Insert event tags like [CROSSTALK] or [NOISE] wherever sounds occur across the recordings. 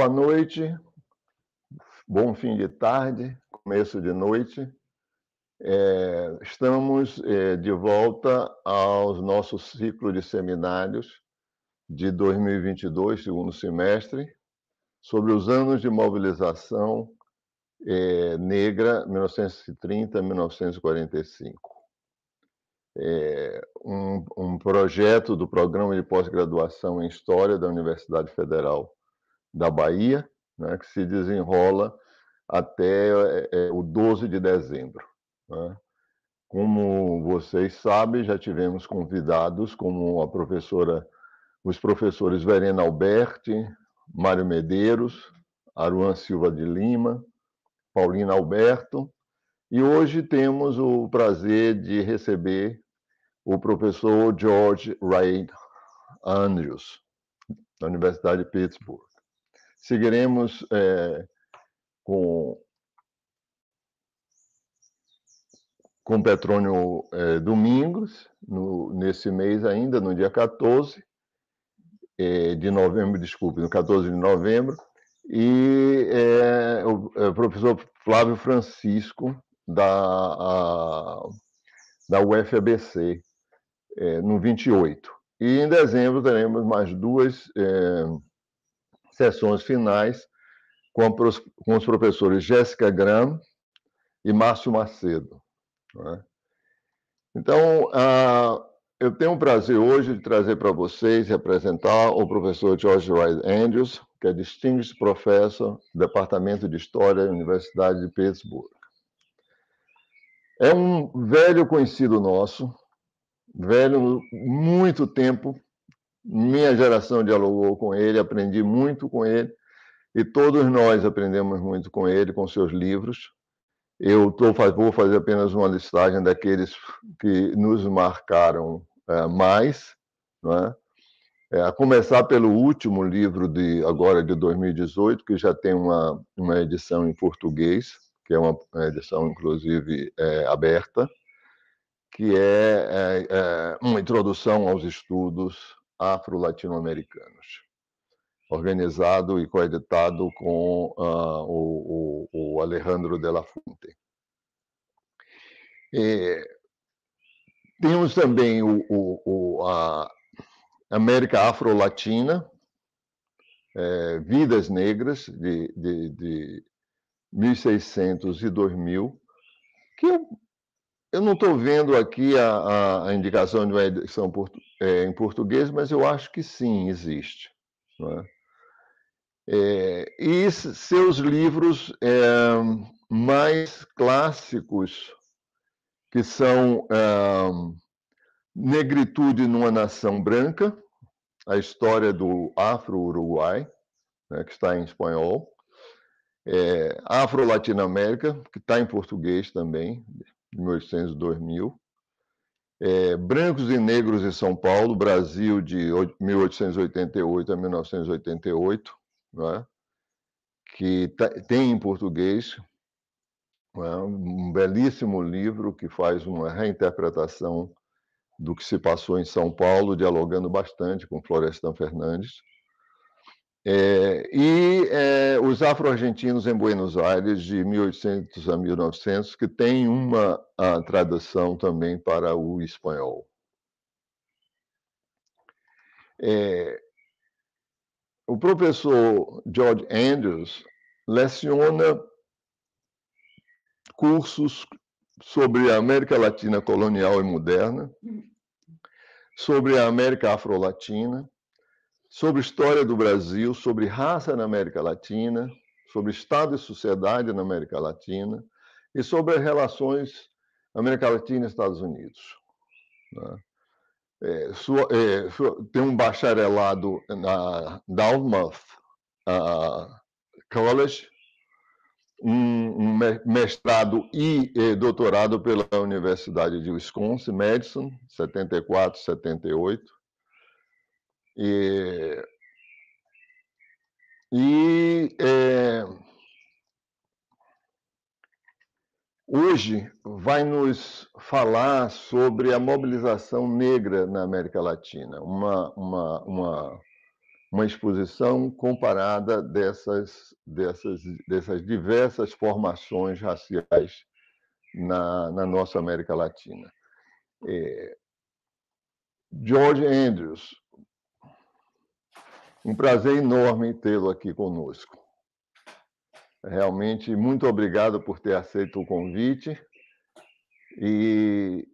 Boa noite, bom fim de tarde, começo de noite. É, estamos é, de volta aos nossos ciclo de seminários de 2022, segundo semestre, sobre os anos de mobilização é, negra 1930-1945. É um, um projeto do Programa de Pós-Graduação em História da Universidade Federal da Bahia, né, que se desenrola até é, o 12 de dezembro. Né? Como vocês sabem, já tivemos convidados como a professora, os professores Verena Alberti, Mário Medeiros, Aruan Silva de Lima, Paulina Alberto, e hoje temos o prazer de receber o professor George Ray Andrews, da Universidade de Pittsburgh. Seguiremos é, com, com Petrônio é, Domingos, no, nesse mês ainda, no dia 14 é, de novembro, desculpe, no 14 de novembro, e é, o, é, o, professor Flávio Francisco, da, a, da UFABC, é, no 28. E em dezembro teremos mais duas sessões finais com, com os professores Jéssica Graham e Márcio Macedo. É? Então, uh, eu tenho o prazer hoje de trazer para vocês e apresentar o professor George Wright Andrews, que é Distinguished Professor do Departamento de História da Universidade de Pittsburgh. É um velho conhecido nosso, velho muito tempo, minha geração dialogou com ele, aprendi muito com ele, e todos nós aprendemos muito com ele, com seus livros. Eu tô, vou fazer apenas uma listagem daqueles que nos marcaram é, mais, é? É, a começar pelo último livro de agora de 2018, que já tem uma, uma edição em português, que é uma edição inclusive é, aberta, que é, é, é uma introdução aos estudos afro-latino-americanos, organizado e coeditado com uh, o, o, o, Alejandro de la Fuente. E temos também o, o, a América Afro-Latina, é, Vidas Negras, de, de, de 1600 e 2000, que eu eu não estou vendo aqui a, a, indicação de uma edição portu, é, em português, mas eu acho que sim, existe. É? É, e seus livros é, mais clássicos, que são é, Negritude numa Nação Branca, a história do Afro-Uruguai, né, que está em espanhol, Afro-Latinoamérica, que está em português também, 1800 2000. É, Brancos e Negros em São Paulo, Brasil, de 1888 a 1988, é? que tá, tem em português é? um belíssimo livro que faz uma reinterpretação do que se passou em São Paulo, dialogando bastante com Florestan Fernandes. É, e é, os afro-argentinos em Buenos Aires, de 1800 a 1900, que tem uma tradução também para o espanhol. É, o professor George Andrews leciona cursos sobre a América Latina colonial e moderna, sobre a América afro-latina, sobre história do Brasil, sobre raça na América Latina, sobre Estado e sociedade na América Latina e sobre as relações América Latina e Estados Unidos. Né? É, sua, é, sua, tem um bacharelado na Dartmouth uh, College, um, um, mestrado e eh, doutorado pela Universidade de Wisconsin, Madison, 74, 78, e, e é, hoje vai nos falar sobre a mobilização negra na América Latina, uma, uma, uma uma exposição comparada dessas, dessas, dessas diversas formações raciais na, na nossa América Latina. É, George Andrews, um prazer enorme tê-lo aqui conosco. Realmente, muito obrigado por ter aceito o convite. E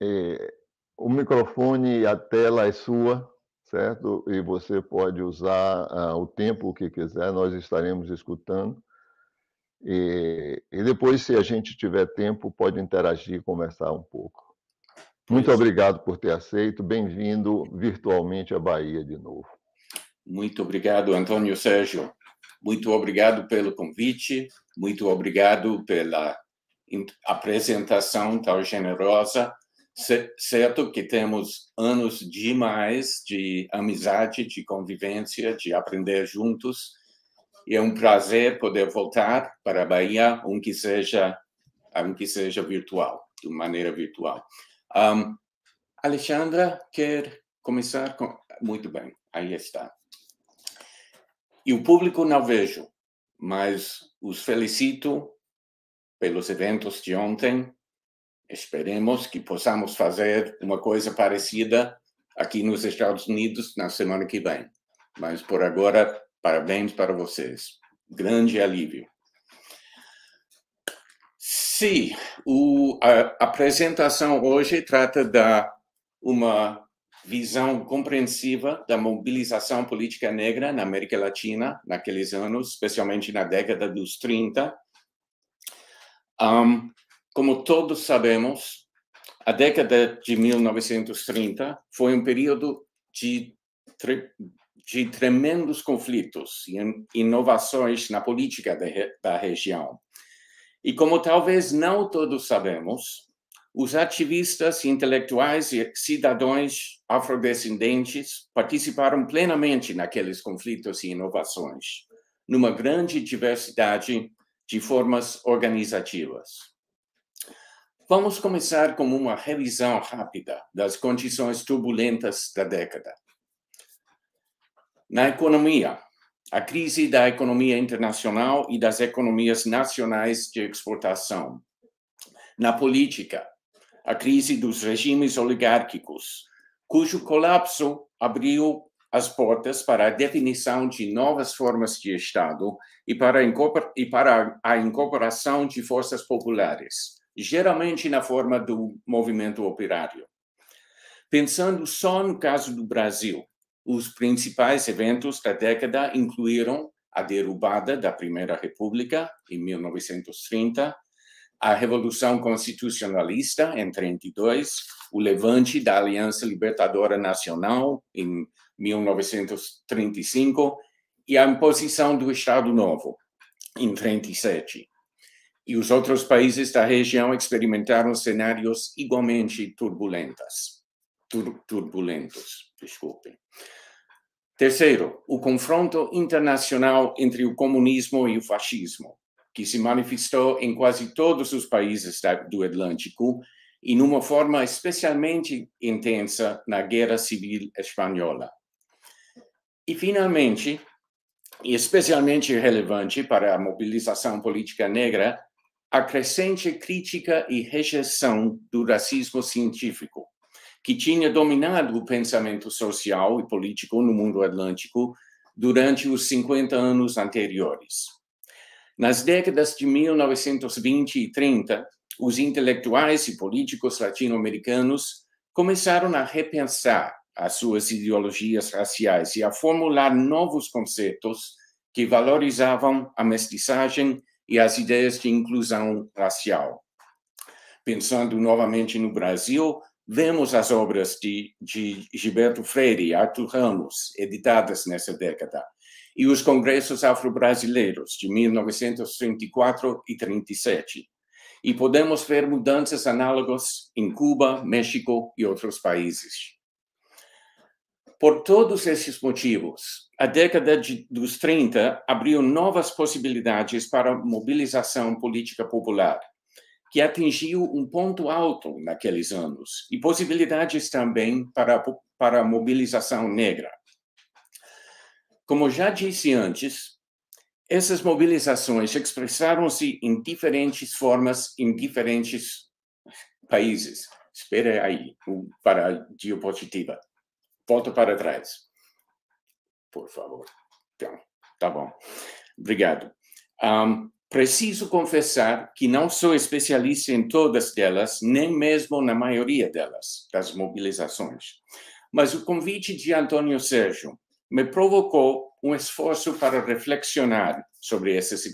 é, o microfone e a tela é sua, certo? E você pode usar uh, o tempo que quiser, nós estaremos escutando. E, e, depois, se a gente tiver tempo, pode interagir, conversar um pouco. Muito obrigado por ter aceito. Bem-vindo virtualmente à Bahia de novo. Muito obrigado, Antônio Sérgio. Muito obrigado pelo convite. Muito obrigado pela apresentação tão generosa. Certo que temos anos demais de amizade, de convivência, de aprender juntos. E é um prazer poder voltar para a Bahia, um que seja, um que seja virtual, de maneira virtual. Um, Alexandra quer começar com. Muito bem, aí está. E o público não vejo, mas os felicito pelos eventos de ontem. Esperemos que possamos fazer uma coisa parecida aqui nos Estados Unidos na semana que vem. Mas por agora, parabéns para vocês. Grande alívio. Sim, o, a apresentação hoje trata da uma visão compreensiva da mobilização política negra na América Latina naqueles anos, especialmente na década dos 30, um, como todos sabemos, a década de 1930 foi um período de, de tremendos conflitos e inovações na política da região. E como talvez não todos sabemos, os ativistas intelectuais e cidadãos afrodescendentes participaram plenamente naqueles conflitos e inovações, numa grande diversidade de formas organizativas. Vamos começar com uma revisão rápida das condições turbulentas da década. Na economia, a crise da economia internacional e das economias nacionais de exportação. Na política, a crise dos regimes oligárquicos, cujo colapso abriu as portas para a definição de novas formas de Estado e para, e para a incorporação de forças populares, geralmente na forma do movimento operário. Pensando só no caso do Brasil, os principais eventos da década incluíram a derrubada da Primeira República, em 1930, a Revolução Constitucionalista, em 32, o levante da Aliança Libertadora Nacional, em 1935, e a imposição do Estado Novo, em 37. E os outros países da região experimentaram cenários igualmente turbulentos. Tur turbulentos, desculpem. Terceiro, o confronto internacional entre o comunismo e o fascismo, que se manifestou em quase todos os países do Atlântico e numa forma especialmente intensa na Guerra Civil Espanhola. E, finalmente, e especialmente relevante para a mobilização política negra, a crescente crítica e rejeição do racismo científico, que tinha dominado o pensamento social e político no mundo atlântico durante os 50 anos anteriores. Nas décadas de 1920 e 30, os intelectuais e políticos latino-americanos começaram a repensar as suas ideologias raciais e a formular novos conceitos que valorizavam a mestiçagem e as ideias de inclusão racial. Pensando novamente no Brasil, vemos as obras de, de Gilberto Freire e Arthur Ramos, editadas nessa década, e os congressos afro-brasileiros de 1934 e 37. E podemos ver mudanças análogas em Cuba, México e outros países. Por todos esses motivos, a década de, dos 30 abriu novas possibilidades para mobilização política popular, que atingiu um ponto alto naqueles anos, e possibilidades também para, para a mobilização negra, Como já disse antes, essas mobilizações expressaram-se em diferentes formas em diferentes países. Espere aí, para a diapositiva. Volta para trás. Por favor. Então, tá bom. Obrigado. Um, preciso confessar que não sou especialista em todas delas, nem mesmo na maioria delas, das mobilizações. Mas o convite de Antônio Sérgio me provocou um esforço para reflexionar sobre essas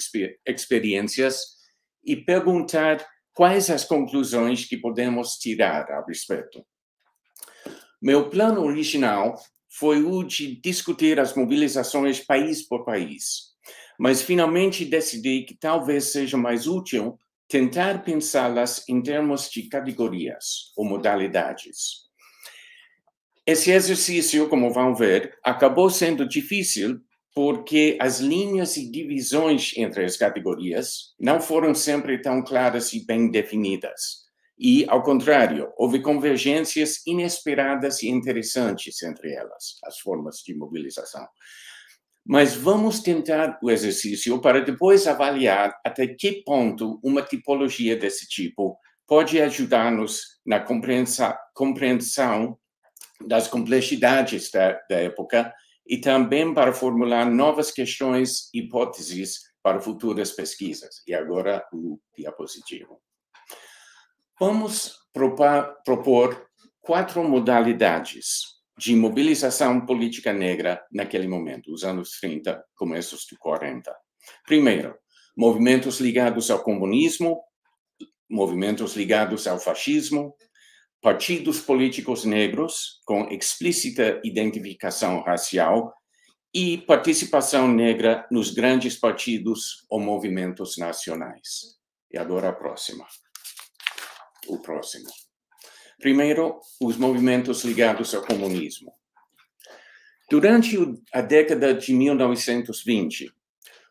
experiências e perguntar quais as conclusões que podemos tirar a respeito. Meu plano original foi o de discutir as mobilizações país por país, mas finalmente decidi que talvez seja mais útil tentar pensá-las em termos de categorias ou modalidades. Esse exercício, como vão ver, acabou sendo difícil porque as linhas e divisões entre as categorias não foram sempre tão claras e bem definidas. E, ao contrário, houve convergências inesperadas e interessantes entre elas, as formas de mobilização. Mas vamos tentar o exercício para depois avaliar até que ponto uma tipologia desse tipo pode ajudar-nos na compreensão das complexidades da, da época e também para formular novas questões e hipóteses para futuras pesquisas. E agora o diapositivo. Vamos propor, propor quatro modalidades de mobilização política negra naquele momento, os anos 30, começos de 40. Primeiro, movimentos ligados ao comunismo, movimentos ligados ao fascismo, partidos políticos negros com explícita identificação racial e participação negra nos grandes partidos ou movimentos nacionais. E agora a próxima. O próximo. Primeiro, os movimentos ligados ao comunismo. Durante a década de 1920,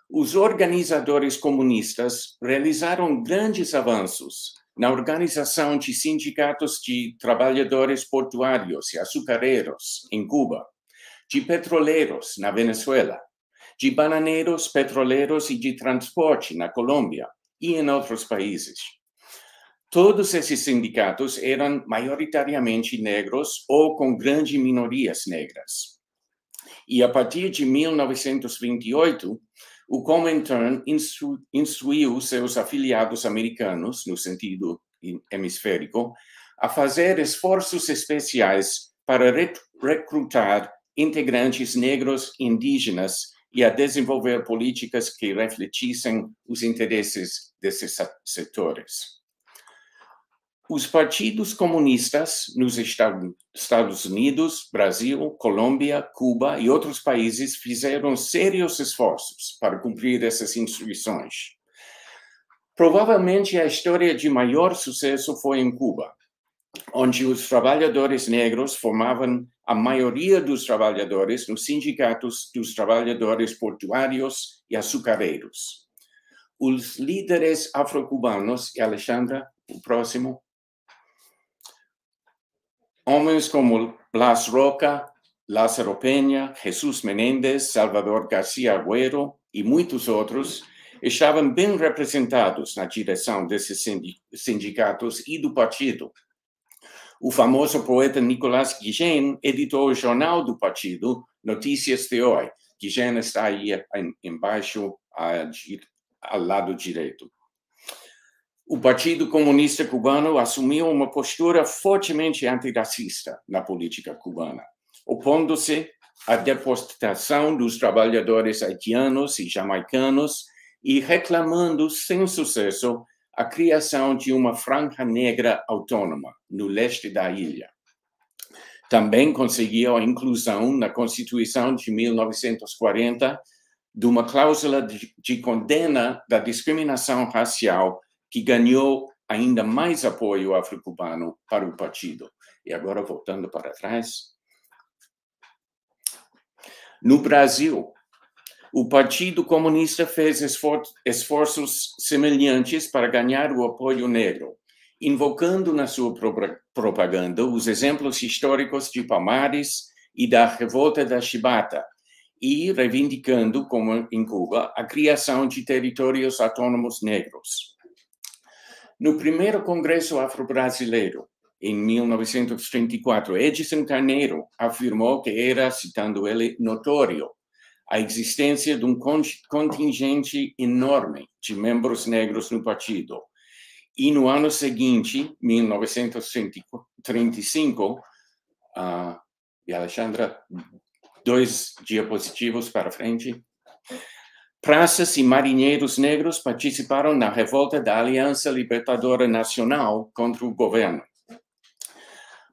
os organizadores comunistas realizaram grandes avanços na organização de sindicatos de trabalhadores portuários e açucareiros em Cuba, de petroleiros na Venezuela, de bananeiros, petroleiros e de transporte na Colômbia e em outros países. Todos esses sindicatos eram maioritariamente negros ou com grandes minorias negras. E a partir de 1928, o Comintern instru, instruiu seus afiliados americanos, no sentido hemisférico, a fazer esforços especiais para recrutar integrantes negros indígenas e a desenvolver políticas que refletissem os interesses desses setores. Os partidos comunistas nos Estados Unidos, Brasil, Colômbia, Cuba e outros países fizeram sérios esforços para cumprir essas instruções. Provavelmente a história de maior sucesso foi em Cuba, onde os trabalhadores negros formavam a maioria dos trabalhadores nos sindicatos dos trabalhadores portuários e açucareiros. Os líderes afro-cubanos, Alexandra, o próximo, Homens como Blas Roca, Lázaro Peña, Jesús Menéndez, Salvador García Agüero e muitos outros estavam bem representados na direção desses sindicatos e do partido. O famoso poeta Nicolás Guillen editou o jornal do partido, Notícias de Hoje. Guillen está aí embaixo, ao lado direito o Partido Comunista Cubano assumiu uma postura fortemente antirracista na política cubana, opondo-se à deportação dos trabalhadores haitianos e jamaicanos e reclamando, sem sucesso, a criação de uma franja negra autônoma no leste da ilha. Também conseguiu a inclusão na Constituição de 1940 de uma cláusula de, de condena da discriminação racial que ganhou ainda mais apoio afro-cubano para o partido. E agora, voltando para trás. No Brasil, o Partido Comunista fez esfor esforços semelhantes para ganhar o apoio negro, invocando na sua propaganda os exemplos históricos de Palmares e da revolta da Chibata, e reivindicando, como em Cuba, a criação de territórios autônomos negros. No primeiro Congresso Afro-Brasileiro, em 1934, Edson Carneiro afirmou que era, citando ele, notório a existência de um contingente enorme de membros negros no partido. E no ano seguinte, 1935, uh, e Alexandra, dois diapositivos para frente. Praças e marinheiros negros participaram na revolta da Aliança Libertadora Nacional contra o governo.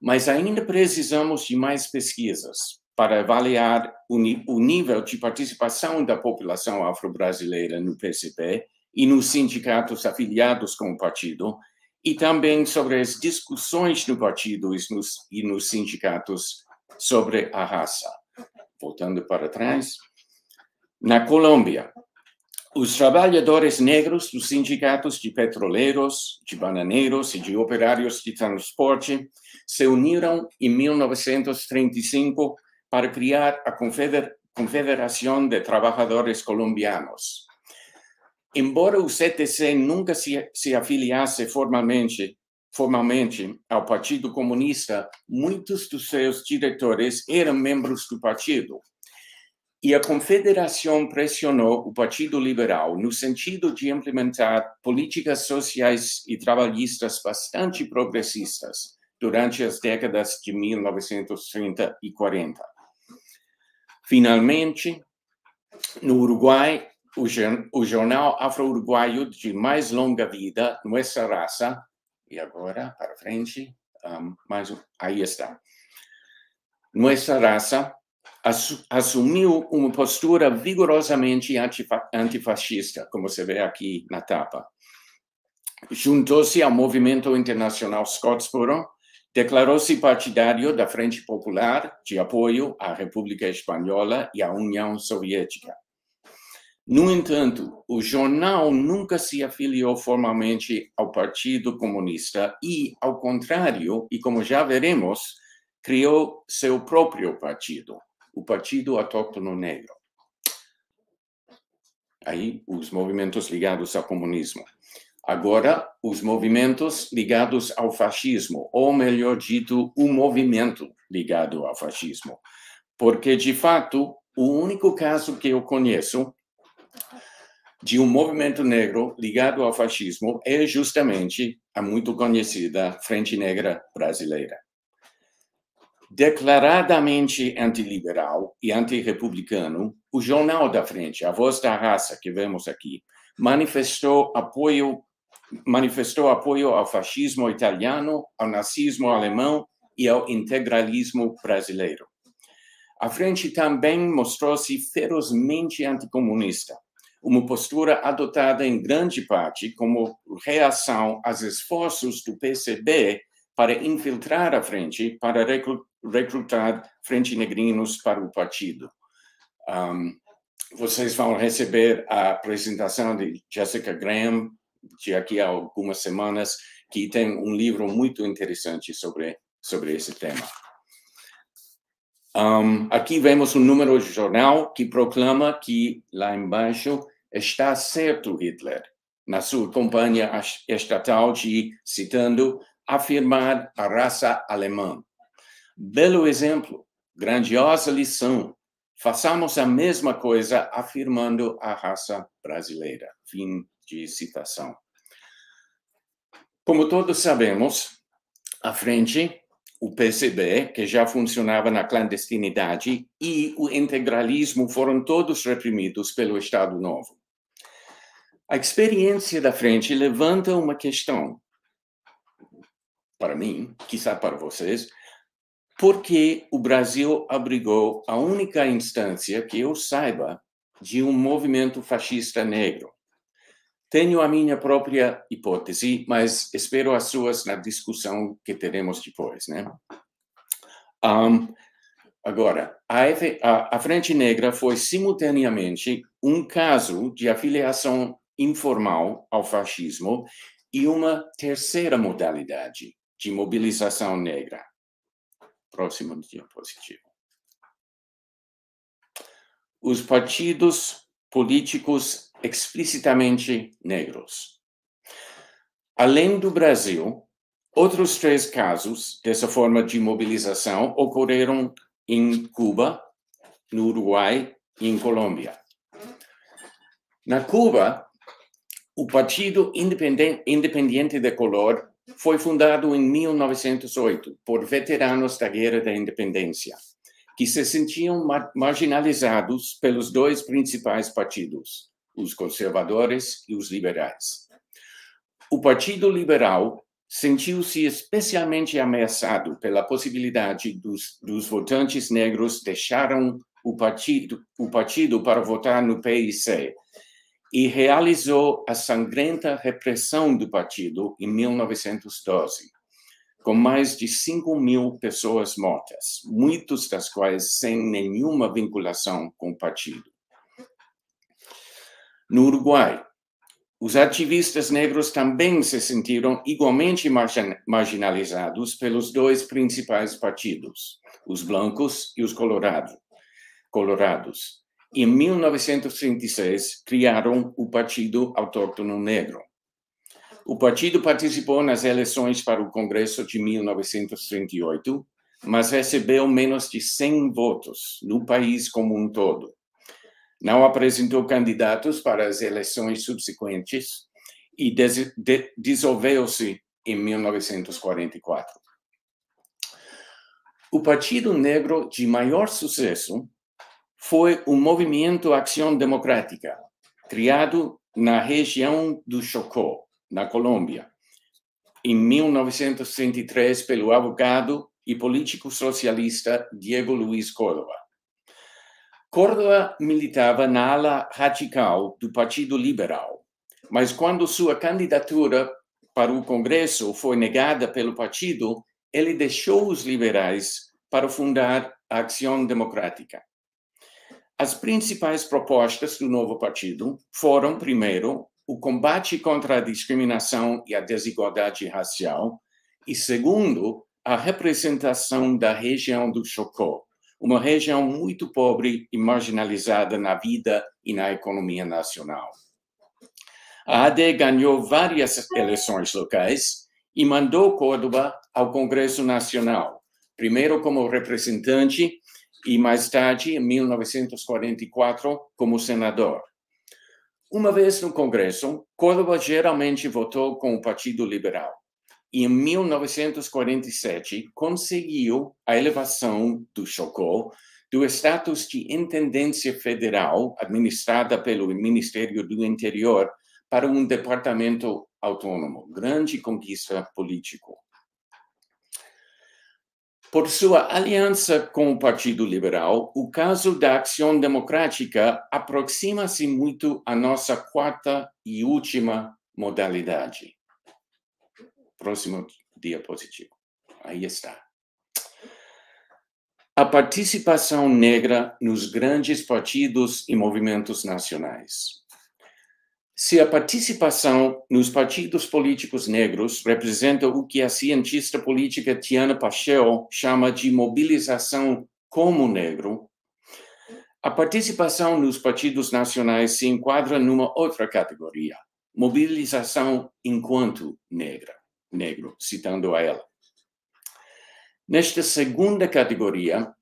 Mas ainda precisamos de mais pesquisas para avaliar o, nível de participação da população afro-brasileira no PCP e nos sindicatos afiliados com o partido, e também sobre as discussões no partido e nos, e nos sindicatos sobre a raça. Voltando para trás, na Colômbia, os trabalhadores negros dos sindicatos de petroleiros, de bananeiros e de operários de transporte se uniram em 1935 para criar a Confederação de Trabalhadores Colombianos. Embora o CTC nunca se, se afiliasse formalmente, formalmente ao Partido Comunista, muitos dos seus diretores eram membros do partido. E a Confederação pressionou o Partido Liberal no sentido de implementar políticas sociais e trabalhistas bastante progressistas durante as décadas de 1930 e 40. Finalmente, no Uruguai, o, jornal afro-uruguaio de mais longa vida, Nossa Raça, e agora, para frente, um, mais um, aí está. Nossa Raça assumiu uma postura vigorosamente antifascista, como se vê aqui na tapa. Juntou-se ao movimento internacional Scottsboro Declarou-se partidário da Frente Popular de apoio à República Espanhola e à União Soviética. No entanto, o jornal nunca se afiliou formalmente ao Partido Comunista e, ao contrário, e como já veremos, criou seu próprio partido, o Partido Autóctono Negro. Aí, os movimentos ligados ao comunismo. Agora, os movimentos ligados ao fascismo, ou melhor dito, o movimento ligado ao fascismo. Porque, de fato, o único caso que eu conheço de um movimento negro ligado ao fascismo é justamente a muito conhecida Frente Negra Brasileira. Declaradamente antiliberal e antirrepublicano, o Jornal da Frente, a Voz da Raça, que vemos aqui, manifestou apoio manifestou apoio ao fascismo italiano, ao nazismo alemão e ao integralismo brasileiro. A frente também mostrou-se ferozmente anticomunista, uma postura adotada em grande parte como reação aos esforços do PCB para infiltrar a frente, para recrutar frente negrinos para o partido. Um, vocês vão receber a apresentação de Jessica Graham de aqui a algumas semanas, que tem um livro muito interessante sobre, sobre esse tema. Um, aqui vemos um número de jornal que proclama que, lá embaixo, está certo Hitler, na sua campanha estatal de, citando, afirmar a raça alemã. Belo exemplo, grandiosa lição. Façamos a mesma coisa afirmando a raça brasileira. Fim de citação. Como todos sabemos, a frente, o PCB, que já funcionava na clandestinidade, e o integralismo foram todos reprimidos pelo Estado Novo. A experiência da frente levanta uma questão, para mim, quizá para vocês, por que o Brasil abrigou a única instância que eu saiba de um movimento fascista negro? Tenho a minha própria hipótese, mas espero as suas na discussão que teremos depois, né? Um, agora, a, F, a, a Frente Negra foi simultaneamente um caso de afiliação informal ao fascismo e uma terceira modalidade de mobilização negra. Próximo diapositivo. os partidos políticos explicitamente negros. Além do Brasil, outros três casos dessa forma de mobilização ocorreram em Cuba, no Uruguai e em Colômbia. Na Cuba, o Partido Independiente de Color foi fundado em 1908 por veteranos da Guerra da Independência, que se sentiam marginalizados pelos dois principais partidos, os conservadores e os liberais. O Partido Liberal sentiu-se especialmente ameaçado pela possibilidade dos, dos votantes negros deixaram o partido, o partido para votar no PIC e realizou a sangrenta repressão do partido em 1912, com mais de 5 mil pessoas mortas, muitas das quais sem nenhuma vinculação com o partido. No Uruguai, os ativistas negros também se sentiram igualmente marginalizados pelos dois principais partidos, os brancos e os colorado, colorados. Em 1936, criaram o Partido Autóctono Negro. O partido participou nas eleições para o Congresso de 1938, mas recebeu menos de 100 votos no país como um todo não apresentou candidatos para as eleições subsequentes e dissolveu-se em 1944. O Partido Negro de maior sucesso foi o Movimento Ação Democrática, criado na região do Chocó, na Colômbia, em 1933 pelo advogado e político socialista Diego Luiz Córdoba. Córdoba militava na ala radical do Partido Liberal, mas quando sua candidatura para o Congresso foi negada pelo partido, ele deixou os liberais para fundar a Ação Democrática. As principais propostas do novo partido foram, primeiro, o combate contra a discriminação e a desigualdade racial, e, segundo, a representação da região do Chocó, uma região muito pobre e marginalizada na vida e na economia nacional. A AD ganhou várias eleições locais e mandou Córdoba ao Congresso Nacional, primeiro como representante e mais tarde, em 1944, como senador. Uma vez no Congresso, Córdoba geralmente votou com o Partido Liberal e em 1947 conseguiu a elevação do Chocó do status de intendência federal administrada pelo Ministério do Interior para um departamento autônomo, grande conquista política. Por sua aliança com o Partido Liberal, o caso da Ação Democrática aproxima-se muito à nossa quarta e última modalidade Próximo diapositivo. Aí está. A participação negra nos grandes partidos e movimentos nacionais. Se a participação nos partidos políticos negros representa o que a cientista política Tiana Pacheco chama de mobilização como negro, a participação nos partidos nacionais se enquadra numa outra categoria, mobilização enquanto negra negro, citando a ela. Nesta segunda categoria,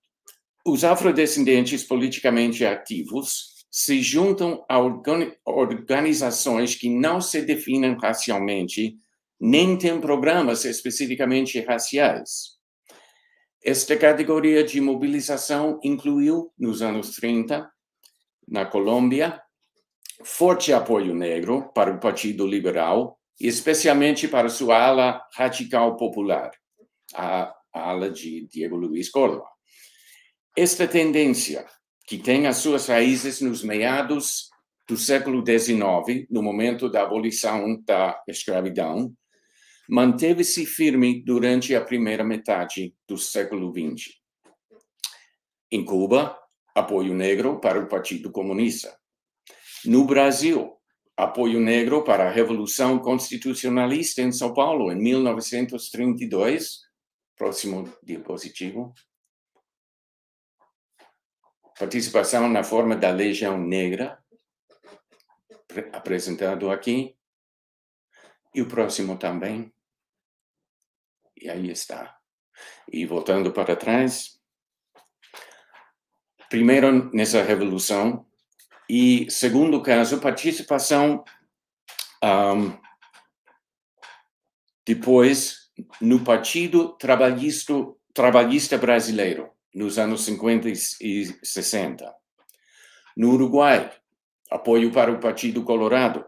os afrodescendentes politicamente ativos se juntam a organizações que não se definem racialmente, nem têm programas especificamente raciais. Esta categoria de mobilização incluiu, nos anos 30, na Colômbia, forte apoio negro para o Partido Liberal especialmente para sua ala radical popular, a, ala de Diego Luiz Córdoba. Esta tendência, que tem as suas raízes nos meados do século XIX, no momento da abolição da escravidão, manteve-se firme durante a primeira metade do século XX. Em Cuba, apoio negro para o Partido Comunista. No Brasil, apoio negro para a Revolução Constitucionalista em São Paulo, em 1932. Próximo diapositivo. Participação na forma da Legião Negra, apresentado aqui, e o próximo também. E aí está. E voltando para trás, primeiro nessa revolução, e segundo caso, participação um, depois no Partido Trabalhista, Trabalhista Brasileiro, nos anos 50 e 60. No Uruguai, apoio para o Partido Colorado.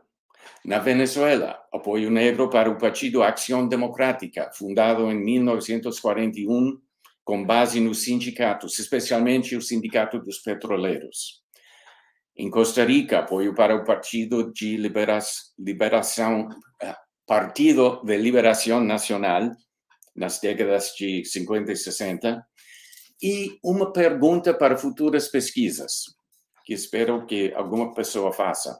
Na Venezuela, apoio negro para o Partido Acción Democrática, fundado em 1941 com base nos sindicatos, especialmente o Sindicato dos Petroleiros. Em Costa Rica, apoio para o Partido de Liberação, eh, Partido de Liberação Nacional, nas décadas de 50 e 60, e uma pergunta para futuras pesquisas, que espero que alguma pessoa faça.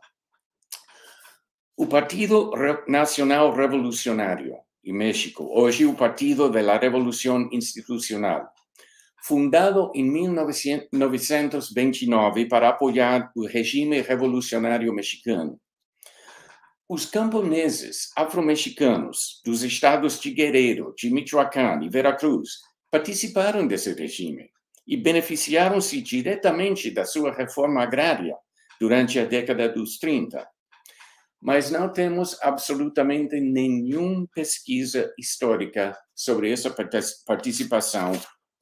O Partido Nacional Revolucionário em México, hoje o Partido da Revolução Institucional, fundado em 1929 para apoiar o regime revolucionário mexicano. Os camponeses afro-mexicanos dos estados de Guerrero, de Michoacán e Veracruz participaram desse regime e beneficiaram-se diretamente da sua reforma agrária durante a década dos 30. Mas não temos absolutamente nenhuma pesquisa histórica sobre essa participação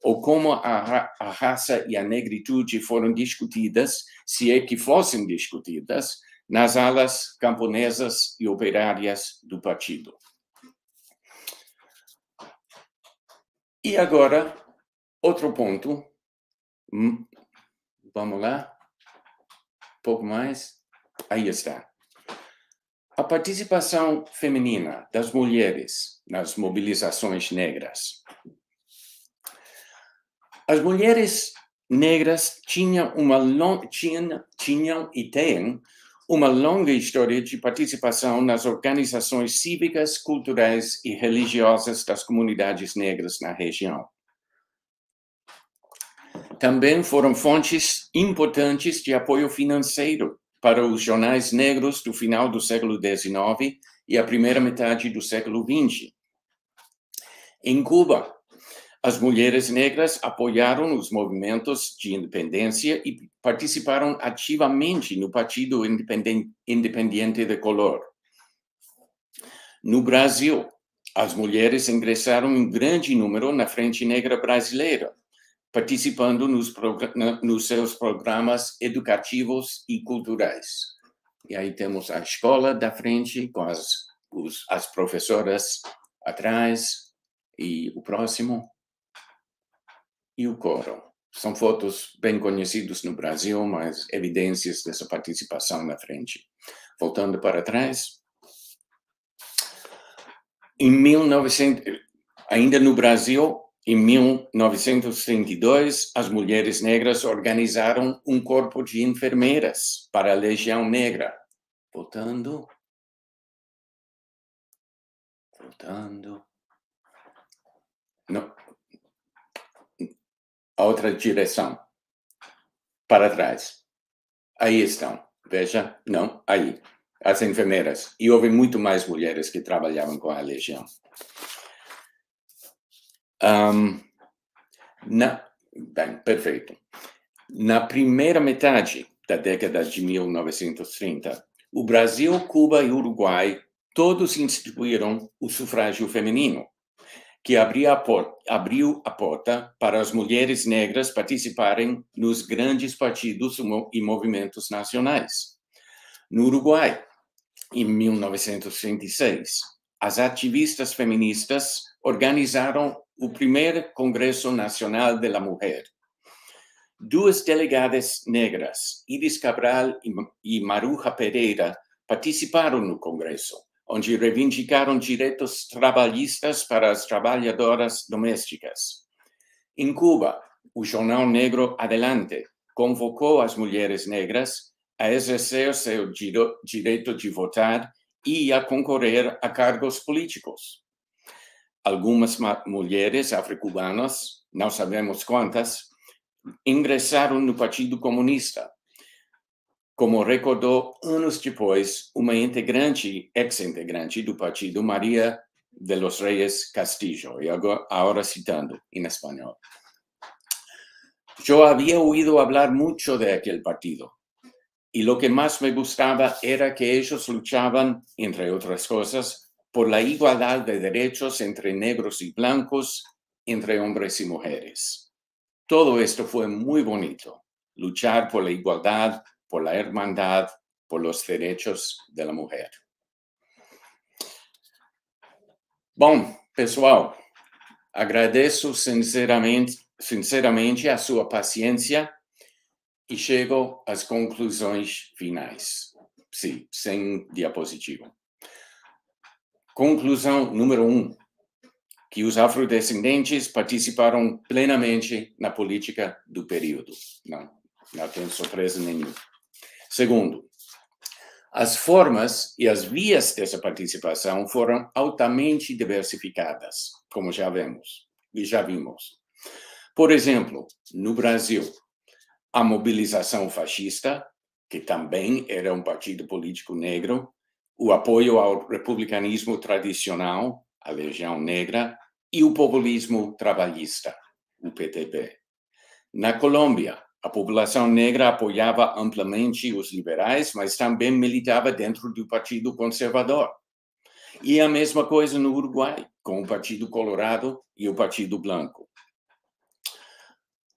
ou como a, a raça e a negritude foram discutidas, se é que fossem discutidas, nas alas camponesas e operárias do partido. E agora, outro ponto. Hum, vamos lá? Um pouco mais. Aí está. A participação feminina das mulheres nas mobilizações negras. As mulheres negras tinham, uma long, tinham, tinham e têm uma longa história de participação nas organizações cívicas, culturais e religiosas das comunidades negras na região. Também foram fontes importantes de apoio financeiro para os jornais negros do final do século XIX e a primeira metade do século XX. Em Cuba, as mulheres negras apoiaram os movimentos de independência e participaram ativamente no Partido Independente de Color. No Brasil, as mulheres ingressaram em grande número na Frente Negra Brasileira, participando nos, nos seus programas educativos e culturais. E aí temos a escola da frente, com as, os, as professoras atrás, e o próximo e o coro. São fotos bem conhecidos no Brasil, mas evidências dessa participação na frente. Voltando para trás. Em 1900, ainda no Brasil, em 1932, as mulheres negras organizaram um corpo de enfermeiras para a Legião Negra. Voltando. Voltando. Não, a outra direção. Para trás. Aí estão. Veja, não, aí. As enfermeiras. E houve muito mais mulheres que trabalhavam com a legião. Um, na, bem, perfeito. Na primeira metade da década de 1930, o Brasil, Cuba e Uruguai todos instituíram o sufrágio feminino que abriu a, porta, abriu a porta para as mulheres negras participarem nos grandes partidos e movimentos nacionais. No Uruguai, em 1936, as ativistas feministas organizaram o primeiro Congresso Nacional da Mulher. Duas delegadas negras, Iris Cabral e Maruja Pereira, participaram no Congresso onde reivindicaram direitos trabalhistas para as trabalhadoras domésticas. Em Cuba, o jornal negro Adelante convocou as mulheres negras a exercer seu direito de votar e a concorrer a cargos políticos. Algumas mulheres afro-cubanas, não sabemos quantas, ingressaram no Partido Comunista, como recordou anos depois uma integrante, ex-integrante do partido, Maria de los Reyes Castillo, agora, agora citando em espanhol. Yo había oído hablar mucho de aquel partido y lo que más me gustaba era que ellos luchaban, entre otras cosas, por la igualdad de derechos entre negros y blancos, entre hombres y mujeres. Todo esto fue muy bonito, luchar por la igualdad, por la hermandad, por los derechos de la mujer. Bom, pessoal, agradeço sinceramente, sinceramente a sua paciência e chego às conclusões finais. Sim, sem diapositiva. Conclusão número um: que os afrodescendentes participaram plenamente na política do período. Não, não tem surpresa nenhuma. Segundo, as formas e as vias dessa participação foram altamente diversificadas, como já vemos e já vimos. Por exemplo, no Brasil, a mobilização fascista, que também era um partido político negro, o apoio ao republicanismo tradicional, a Legião Negra, e o populismo trabalhista, o PTB. Na Colômbia, a população negra apoiava amplamente os liberais, mas também militava dentro do Partido Conservador. E a mesma coisa no Uruguai, com o Partido Colorado e o Partido Branco.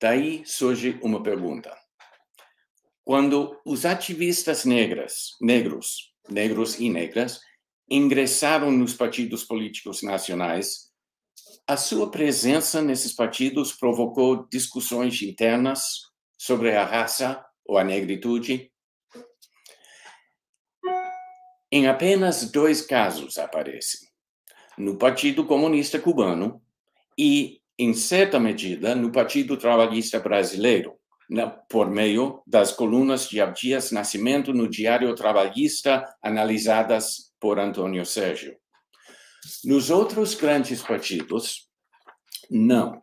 Daí surge uma pergunta. Quando os ativistas negras, negros, negros e negras, ingressaram nos partidos políticos nacionais, a sua presença nesses partidos provocou discussões internas sobre a raça ou a negritude? Em apenas dois casos aparece: no Partido Comunista Cubano e em certa medida, no Partido Trabalhista Brasileiro, por meio das colunas de Abdias Nascimento no Diário Trabalhista, analisadas por Antônio Sérgio. Nos outros grandes partidos, não.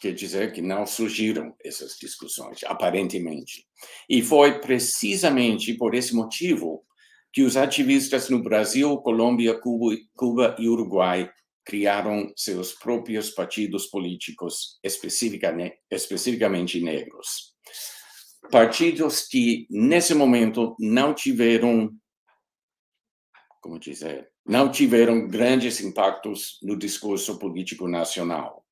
Quer dizer que não surgiram essas discussões, aparentemente. E foi precisamente por esse motivo que os ativistas no Brasil, Colômbia, Cuba, Cuba e Uruguai criaram seus próprios partidos políticos especificamente, especificamente negros. Partidos que, nesse momento, não tiveram, como dizer, não tiveram grandes impactos no discurso político nacional.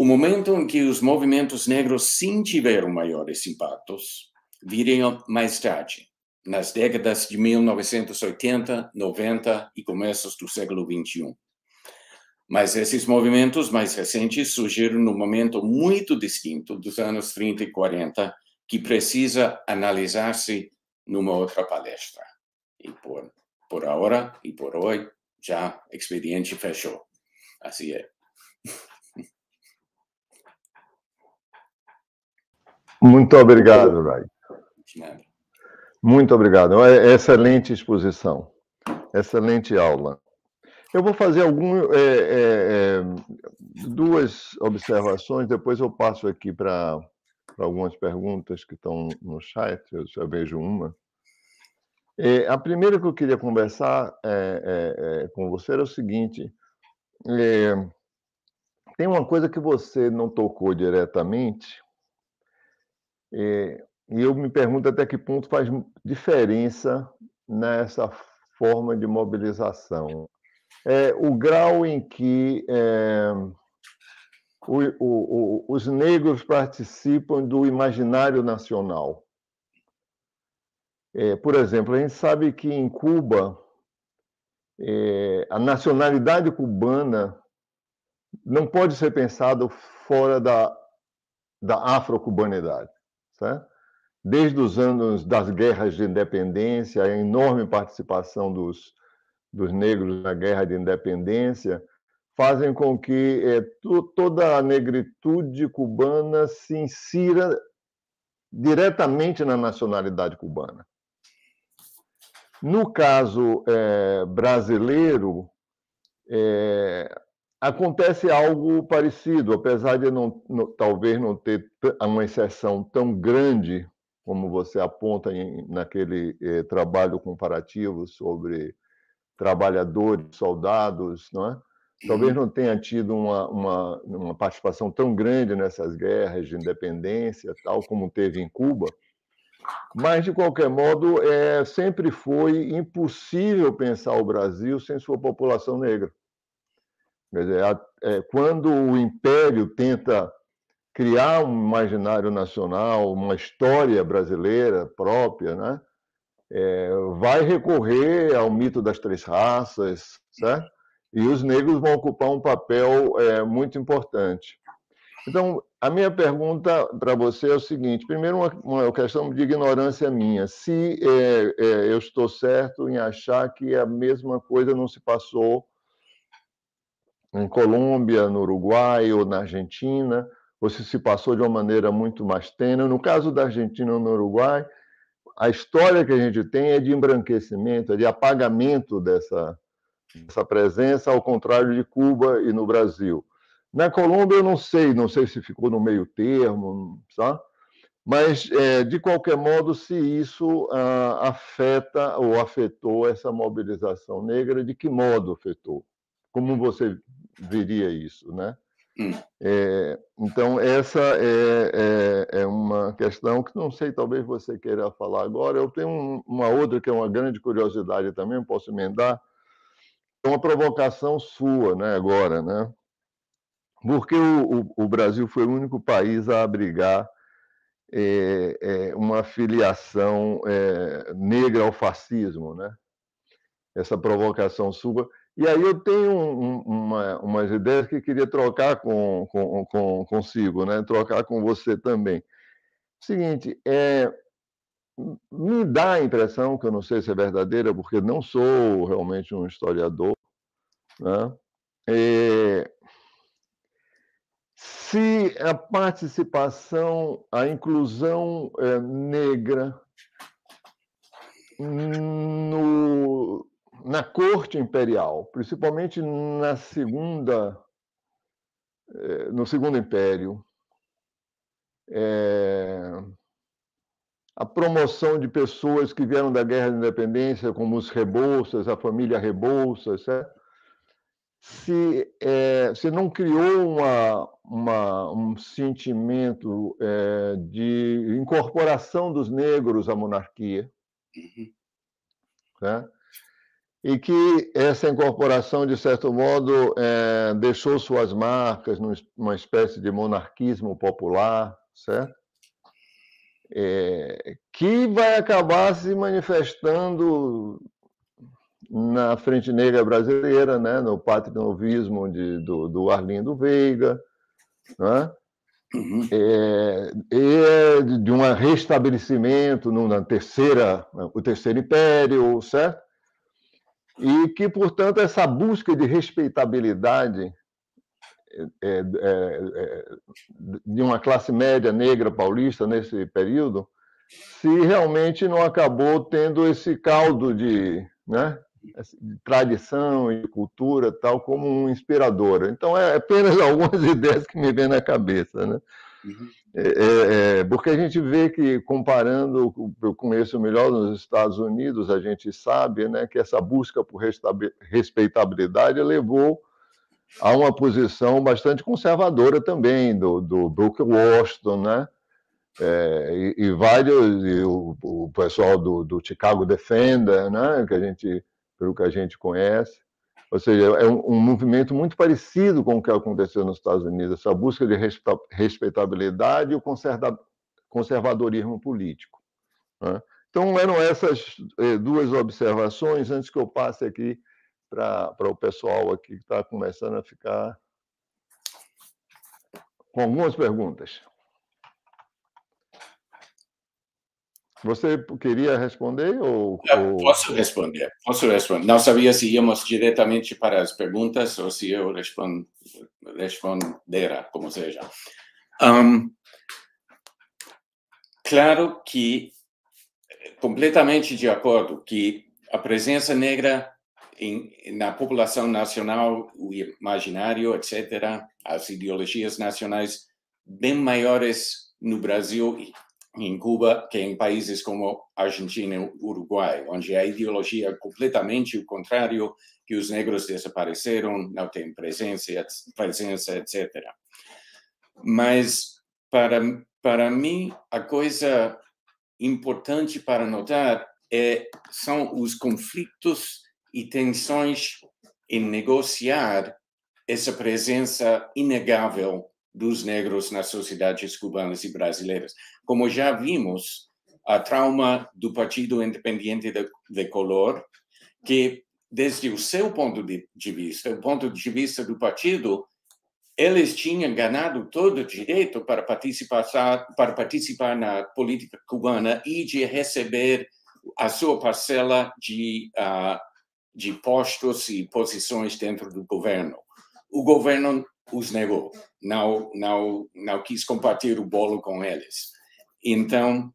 O momento em que os movimentos negros sim tiveram maiores impactos viriam mais tarde, nas décadas de 1980, 90 e começos do século 21. Mas esses movimentos mais recentes surgiram num momento muito distinto dos anos 30 e 40, que precisa analisar-se numa outra palestra. E por, por agora e por hoje, já o expediente fechou. Assim é. Muito obrigado, Rai. Muito obrigado. É excelente exposição. Excelente aula. Eu vou fazer algum, é, é, duas observações, depois eu passo aqui para algumas perguntas que estão no chat, eu já vejo uma. É, a primeira que eu queria conversar com você era o seguinte: tem uma coisa que você não tocou diretamente, e eu me pergunto até que ponto faz diferença nessa forma de mobilização é, o grau em que é, o, o, o, os negros participam do imaginário nacional. É, por exemplo, a gente sabe que em Cuba, a nacionalidade cubana não pode ser pensada fora da, da afro-cubanidade. Certo? Desde os anos das guerras de independência, a enorme participação dos, dos negros na guerra de independência fazem com que é, toda a negritude cubana se insira diretamente na nacionalidade cubana. No caso é, brasileiro, é, acontece algo parecido, apesar de não, não, talvez não ter uma exceção tão grande como você aponta em, naquele eh, trabalho comparativo sobre trabalhadores, soldados, não é? Talvez uhum. não tenha tido uma, uma, uma, participação tão grande nessas guerras de independência, tal como teve em Cuba, mas, de qualquer modo, é, sempre foi impossível pensar o Brasil sem sua população negra. É, quando o Império tenta criar um imaginário nacional, uma história brasileira própria, né? É, vai recorrer ao mito das três raças, certo? E os negros vão ocupar um papel é, muito importante. Então, a minha pergunta para você é o seguinte: primeiro, uma, uma questão de ignorância minha. Se é, é, eu estou certo em achar que a mesma coisa não se passou em Colômbia, no Uruguai ou na Argentina, ou se se passou de uma maneira muito mais tênue. No caso da Argentina ou no Uruguai, a história que a gente tem é de embranquecimento, é de apagamento dessa, dessa presença, ao contrário de Cuba e no Brasil. Na Colômbia, eu não sei, não sei se ficou no meio termo, sabe? Mas, é, de qualquer modo, se isso ah, afeta ou afetou essa mobilização negra, de que modo afetou? Como você veria isso, né? Hum. É, então, essa é, é, é, uma questão que não sei, talvez você queira falar agora. Eu tenho um, uma outra que é uma grande curiosidade também, posso emendar. É uma provocação sua, né, agora, né? Porque o, o, o Brasil foi o único país a abrigar é, é, uma filiação é, negra ao fascismo, né? Essa provocação sua. E aí eu tenho um, uma, umas ideias que queria trocar com, com, com, consigo, né? trocar com você também. Seguinte, é, me dá a impressão, que eu não sei se é verdadeira, porque não sou realmente um historiador, né? É, se a participação, a inclusão é, negra no, na corte imperial, principalmente na segunda, eh, no segundo império, é, a promoção de pessoas que vieram da Guerra de Independência, como os Rebouças, a família Rebouças, certo? se, é, se não criou uma, uma, um sentimento é, de incorporação dos negros à monarquia, uhum. né? E que essa incorporação, de certo modo, é, deixou suas marcas numa espécie de monarquismo popular, certo? É, que vai acabar se manifestando na Frente Negra Brasileira, né, no patriotismo de, do, do Arlindo Veiga, né? É, é de um restabelecimento na terceira, o terceiro império, certo? E que, portanto, essa busca de respeitabilidade é, é, é, de uma classe média negra paulista nesse período, se realmente não acabou tendo esse caldo de, né, de tradição e cultura tal como um inspirador. Então, é apenas [LAUGHS] algumas ideias que me vêm na cabeça. Né? Uhum. É, é, é, porque a gente vê que, comparando, eu conheço melhor nos Estados Unidos, a gente sabe né, que essa busca por respeitabilidade levou a uma posição bastante conservadora também do, do Booker Washington, né? É, e, e, vários, e o, o, pessoal do, do Chicago Defender, né? Que a gente, pelo que a gente conhece. Ou seja, é um, um, movimento muito parecido com o que aconteceu nos Estados Unidos, essa busca de respeitabilidade e o conservadorismo político. Né? Então, eram essas eh, duas observações antes que eu passe aqui para o pessoal aqui que está começando a ficar com algumas perguntas. Você queria responder ou, ou... Posso responder, posso responder. Não sabia se íamos diretamente para as perguntas ou se eu respond, respondera, como seja. Um, claro que completamente de acordo que a presença negra em, na população nacional, o imaginário, etc., as ideologias nacionais bem maiores no Brasil em Cuba que em países como Argentina e Uruguai, onde a ideologia é completamente o contrário, que os negros desapareceram, não têm presença, presença etc. Mas, para, para mim, a coisa importante para notar é, são os conflitos e tensões em negociar essa presença inegável dos negros nas sociedades cubanas e brasileiras. Como já vimos, a trauma do Partido Independiente de, de Color, que desde o seu ponto de, de vista, o ponto de vista do partido, eles tinham ganhado todo o direito para participar, para participar na política cubana e de receber a sua parcela de, uh, de postos e posições dentro do governo. O governo os negou, não, não, não quis compartilhar o bolo com eles. Então,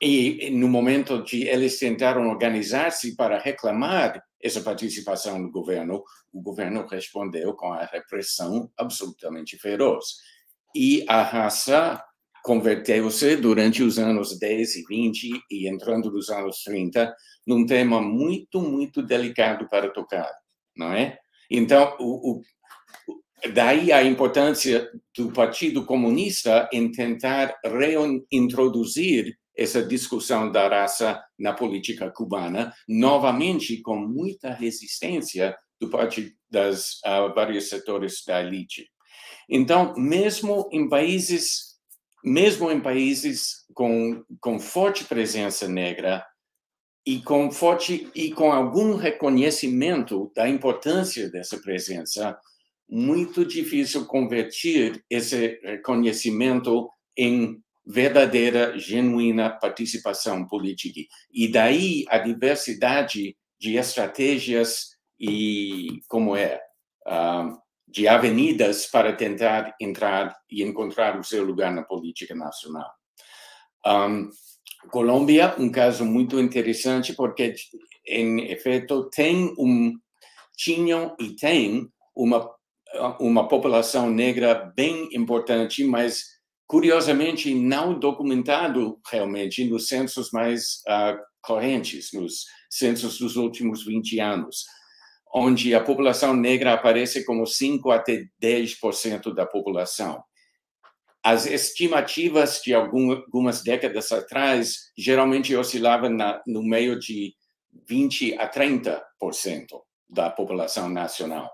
e no momento de eles tentaram organizar-se para reclamar essa participação no governo, o governo respondeu com a repressão absolutamente feroz. E a raça converteu-se durante os anos 10 e 20 e entrando nos anos 30 num tema muito, muito delicado para tocar, não é? Então, o, o, daí a importância do Partido Comunista em tentar reintroduzir essa discussão da raça na política cubana, novamente com muita resistência do parte das uh, vários setores da elite. Então, mesmo em países, mesmo em países com, com forte presença negra e com forte e com algum reconhecimento da importância dessa presença, muito difícil convertir esse reconhecimento em verdadeira, genuína participação política. E daí a diversidade de estratégias e como é uh, de avenidas para tentar entrar e encontrar o seu lugar na política nacional. Um, Colômbia, um caso muito interessante porque em efeito tem um tinham e tem uma uma população negra bem importante, mas curiosamente não documentado realmente nos censos mais uh, correntes, nos censos dos últimos 20 anos, onde a população negra aparece como 5 até 10% da população. As estimativas de algumas décadas atrás geralmente oscilavam na, no meio de 20 a 30% da população nacional.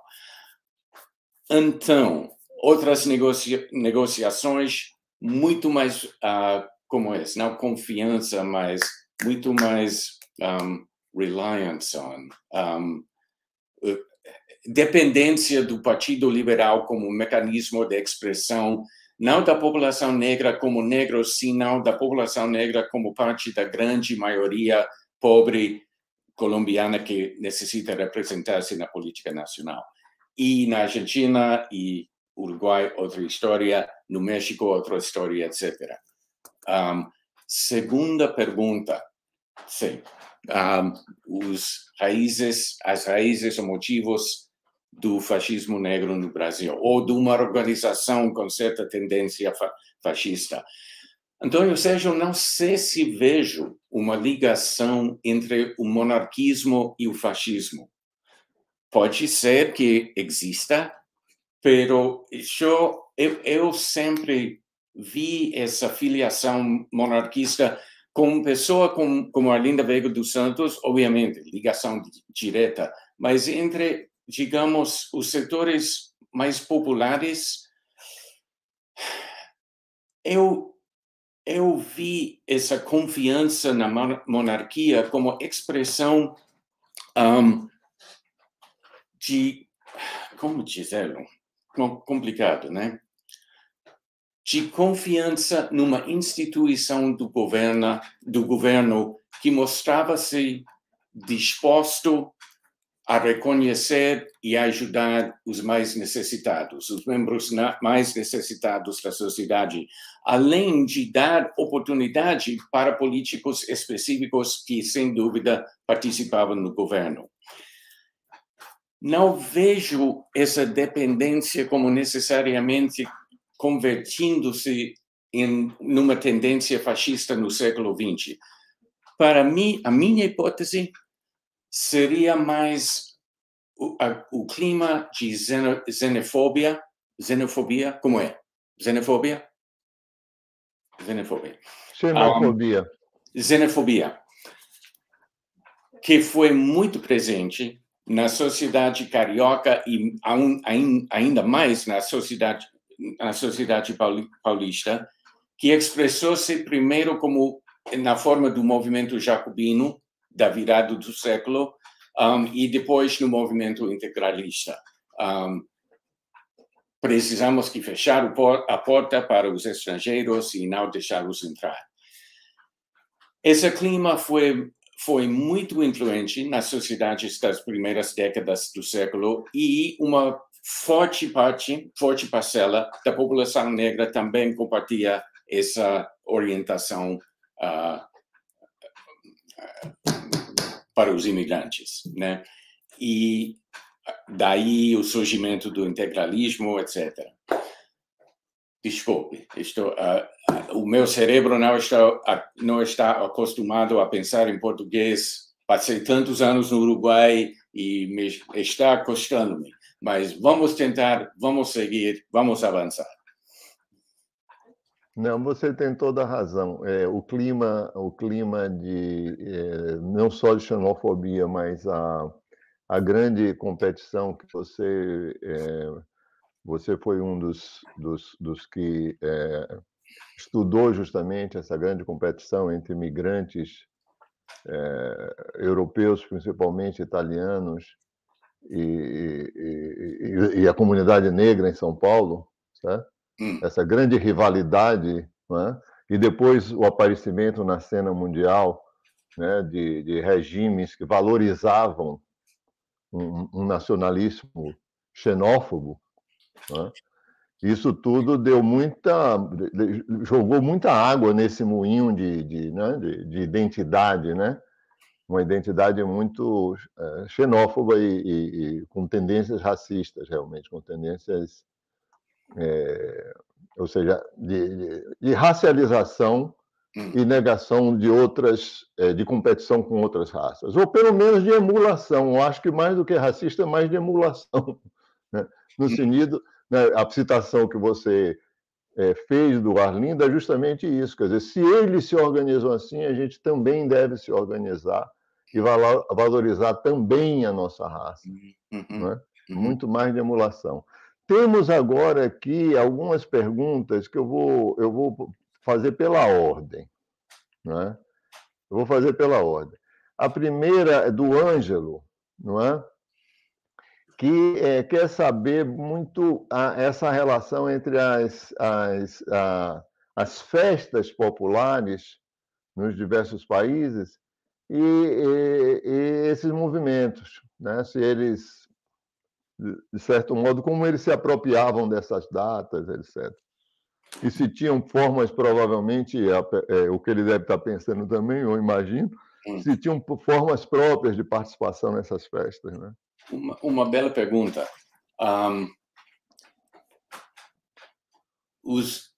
Então, outras negocia negociações muito mais, uh, como é, não confiança, mas muito mais um, reliance on, um, uh, dependência do Partido Liberal como mecanismo de expressão, não da população negra como negros, senão da população negra como parte da grande maioria pobre colombiana que necessita representar-se na política nacional. E na Argentina e Uruguai, outra história, no México, outra história, etc. Um, segunda pergunta, sim, um, os raízes, as raízes ou motivos do fascismo negro no Brasil, ou de uma organização com certa tendência fa fascista. Antônio Sérgio, não sei se vejo uma ligação entre o monarquismo e o fascismo. Pode ser que exista, pero eu, eu, eu sempre vi essa filiação monarquista com pessoa como, como Arlinda Veiga dos Santos, obviamente, ligação direta, mas entre, digamos, os setores mais populares, eu, eu vi essa confiança na monarquia como expressão um, de, como dizer, complicado, né? De confiança numa instituição do governo, do governo que mostrava-se disposto a reconhecer e ajudar os mais necessitados, os membros mais necessitados da sociedade, além de dar oportunidade para políticos específicos que, sem dúvida, participavam no governo. Não vejo essa dependência como necessariamente convertindo-se em numa tendência fascista no século XX. Para mim, a minha hipótese seria mais o, a, o clima de xenofobia, xenofobia, como é? Xenofobia? Xenofobia. Xenofobia. Um, xenofobia. Que foi muito presente na sociedade carioca e ainda mais na sociedade na sociedade paulista, que expressou-se primeiro como na forma do movimento jacobino da virada do século um, e depois no movimento integralista. Um, precisamos que fechar a porta para os estrangeiros e não deixá-los entrar. Esse clima foi foi muito influente nas sociedades das primeiras décadas do século e uma forte parte, forte parcela da população negra também compartilha essa orientação uh, para os imigrantes, né? E daí o surgimento do integralismo, etc. Desculpe, estou, uh, o meu cérebro não está, não está acostumado a pensar em português. Passei tantos anos no Uruguai e me, está custando-me. Mas vamos tentar, vamos seguir, vamos avançar. Não, você tem toda a razão. É, o clima, o clima de é, não só de xenofobia, mas a, a grande competição que você é, você foi um dos, dos, dos que é, estudou justamente essa grande competição entre imigrantes é, europeus, principalmente italianos, e, e, e, a comunidade negra em São Paulo, certo? Hum. essa grande rivalidade, né? e depois o aparecimento na cena mundial né, de, de regimes que valorizavam um, um nacionalismo xenófobo, né? Isso tudo deu muita, jogou muita água nesse moinho de, de, né, de, de identidade, né? uma identidade muito é, xenófoba e, e, e, com tendências racistas, realmente, com tendências é, ou seja, de, de, racialização e negação de outras, é, de competição com outras raças, ou pelo menos de emulação. Eu acho que mais do que racista, é mais de emulação, [LAUGHS] né? no hum. sentido, né, a citação que você é, fez do Arlindo é justamente isso, quer dizer, se eles se organizam assim, a gente também deve se organizar e valorizar também a nossa raça, uhum. né? uhum. muito mais de emulação. Temos agora aqui algumas perguntas que eu vou, eu vou fazer pela ordem. Né? Eu vou fazer pela ordem. A primeira é do Ângelo, não é? Que é, quer saber muito a, essa relação entre as, as, a, as festas populares nos diversos países e, e, e esses movimentos, né? se eles de certo modo, como eles se apropriavam dessas datas, etc. E se tinham formas, provavelmente, é, o que ele deve estar pensando também, eu imagino, se tinham formas próprias de participação nessas festas. Né? Uma, uma bela pergunta. Um, os,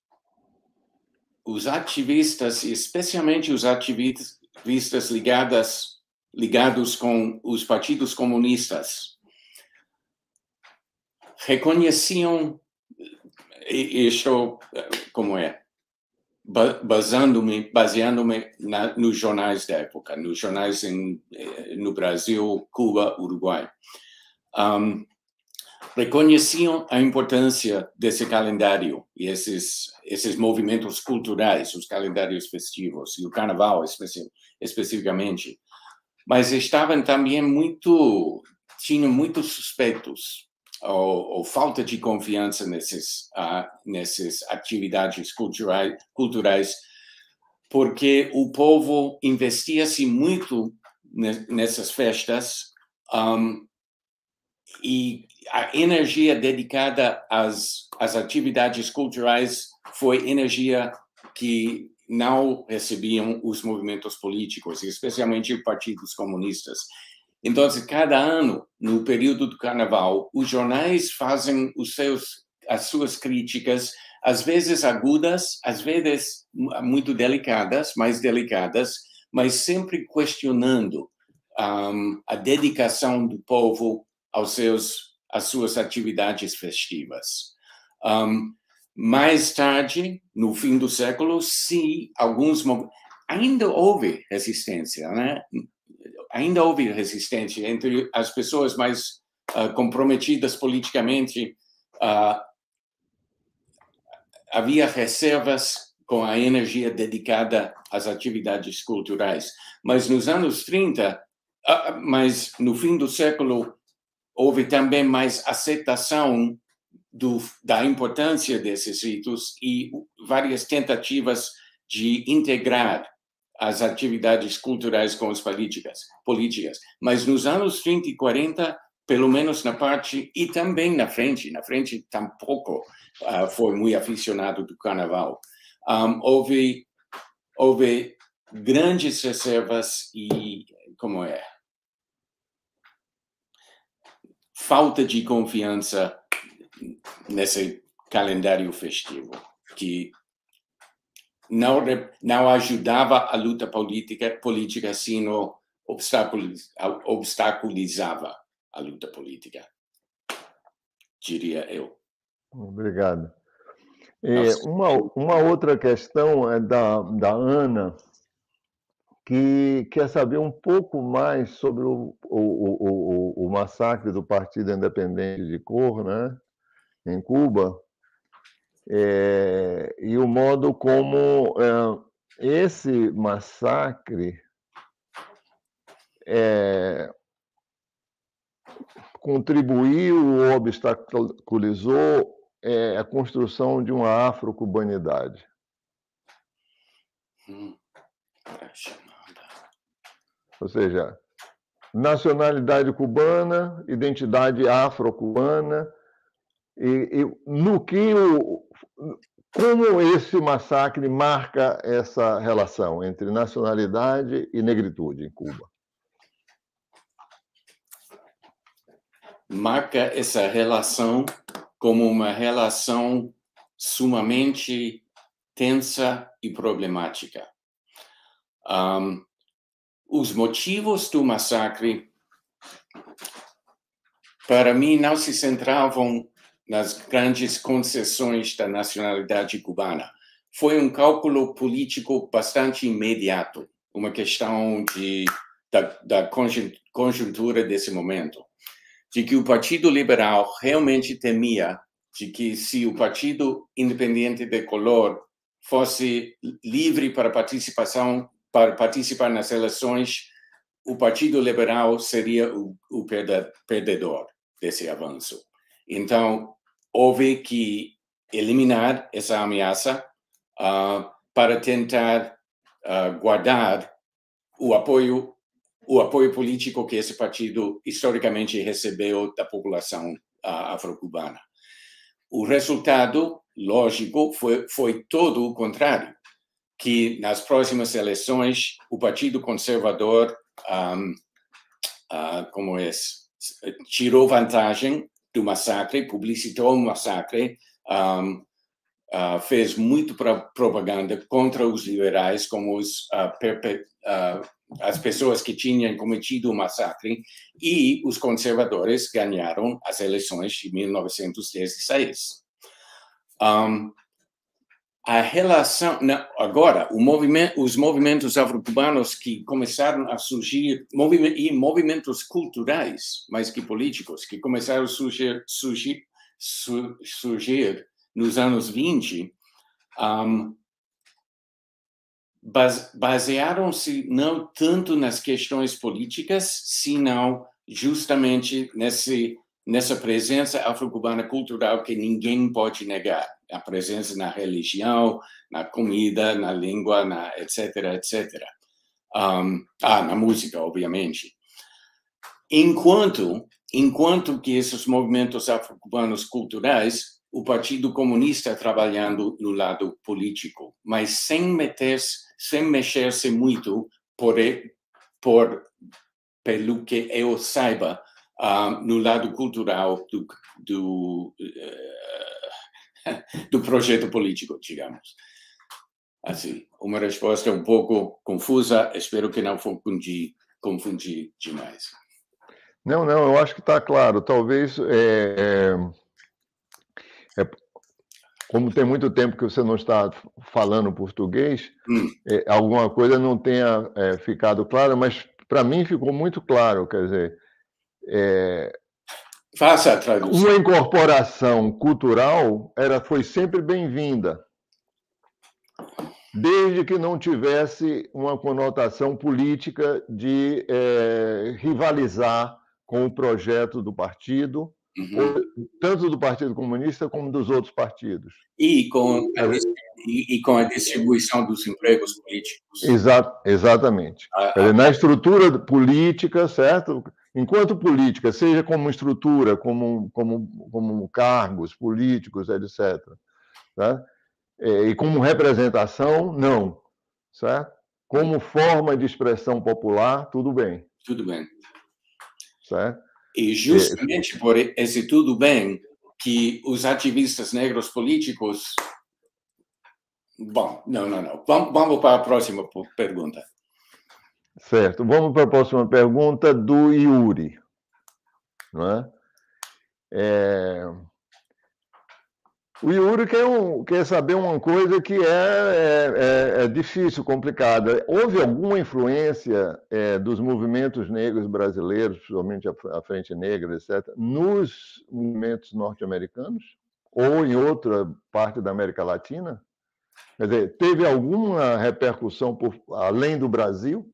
os ativistas, especialmente os ativistas ligadas, ligados com os partidos comunistas, reconheciam, e estou, como é, baseando-me baseando-me nos jornais da época, nos jornais em, eh, no Brasil, Cuba, Uruguai. Um, reconheciam a importância desse calendário e esses esses movimentos culturais, os calendários festivos e o carnaval especi especificamente, mas estavam também muito tinham muitos suspeitos ou, ou, falta de confiança nesses, uh, nessas atividades culturais, culturais, porque o povo investia-se muito nessas festas um, e a energia dedicada às, às atividades culturais foi energia que não recebiam os movimentos políticos, especialmente os partidos comunistas. Então, cada ano no período do carnaval, os jornais fazem os seus, as suas críticas, às vezes agudas, às vezes muito delicadas, mais delicadas, mas sempre questionando um, a dedicação do povo aos seus, às suas atividades festivas. Um, mais tarde, no fim do século, sim, alguns ainda houve resistência, né? Ainda houve resistência entre as pessoas mais uh, comprometidas politicamente. Uh, havia reservas com a energia dedicada às atividades culturais. Mas nos anos 30, uh, mas no fim do século, houve também mais aceitação do, da importância desses ritos e várias tentativas de integrar as atividades culturais com as políticas, políticas. Mas nos anos 30 e 40, pelo menos na parte, e também na frente, na frente tampouco uh, foi muito aficionado do carnaval. Um, houve, houve grandes reservas e, como é, falta de confiança nesse calendário festivo, que não, não ajudava a luta política, política sino obstaculizava a luta política, diria eu. Obrigado. E uma, uma outra questão é da, da Ana, que quer saber um pouco mais sobre o, o, o, o, massacre do Partido Independente de Cor, né, em Cuba, é, e o modo como é, esse massacre é, contribuiu ou obstaculizou é, a construção de uma afro-cubanidade. Hum. Ou seja, nacionalidade cubana, identidade afro-cubana, e, e, no que o, como esse massacre marca essa relação entre nacionalidade e negritude em Cuba? Marca essa relação como uma relação sumamente tensa e problemática. Um, os motivos do massacre, para mim, não se centravam nas grandes concessões da nacionalidade cubana. Foi um cálculo político bastante imediato, uma questão de, da, da conjuntura desse momento, de que o Partido Liberal realmente temia de que se o Partido Independente de Color fosse livre para participação para participar nas eleições, o Partido Liberal seria o, o perdedor desse avanço. Então, houve que eliminar essa ameaça uh, para tentar uh, guardar o apoio o apoio político que esse partido historicamente recebeu da população uh, afro-cubana. O resultado, lógico, foi, foi todo o contrário, que nas próximas eleições o Partido Conservador, um, uh, como é, tirou vantagem do massacre, publicitou o massacre, um, uh, fez muito propaganda contra os liberais, como os, uh, as pessoas que tinham cometido o massacre, e os conservadores ganharam as eleições de 1916. Um, a relação agora o movimento, os movimentos afro-cubanos que começaram a surgir e movimentos culturais mais que políticos que começaram a surgir surgir, surgir nos anos 20 um, basearam-se não tanto nas questões políticas, senão justamente nesse nessa presença afro-cubana cultural que ninguém pode negar a presença na religião, na comida, na língua, na etc, etc. Um, ah, na música, obviamente. Enquanto, enquanto que esses movimentos afro-cubanos culturais, o Partido Comunista trabalhando no lado político, mas sem meter sem mexer-se muito por, por pelo que eu saiba, uh, no lado cultural do, do, uh, [LAUGHS] do projeto político, digamos. Assim, uma resposta um pouco confusa, espero que não confundir, confundir demais. Não, não, eu acho que está claro. Talvez, é, é, é, como tem muito tempo que você não está falando português, hum. É, alguma coisa não tenha é, ficado clara, mas para mim ficou muito claro. Quer dizer, é, Faça a tradução. Uma incorporação cultural era, foi sempre bem-vinda, desde que não tivesse uma conotação política de é, rivalizar com o projeto do partido, uhum. tanto do Partido Comunista como dos outros partidos. E com a, e, e com a distribuição dos empregos políticos. Exa exatamente. Ah, ah, na estrutura política, certo? enquanto política, seja como estrutura, como, como, como cargos políticos, etc., tá? e como representação, não. Certo? Como forma de expressão popular, tudo bem. Tudo bem. Certo? E justamente por esse tudo bem que os ativistas negros políticos. Bom, não, não, não. Vamos, vamos para a próxima pergunta. Certo. Vamos para a próxima pergunta do Yuri. Não é? É... O Yuri quer, um, quer, saber uma coisa que é, é, é, é difícil, complicada. Houve alguma influência é, dos movimentos negros brasileiros, principalmente a, Frente Negra, etc., nos movimentos norte-americanos? Ou em outra parte da América Latina? Quer dizer, teve alguma repercussão por, além do Brasil?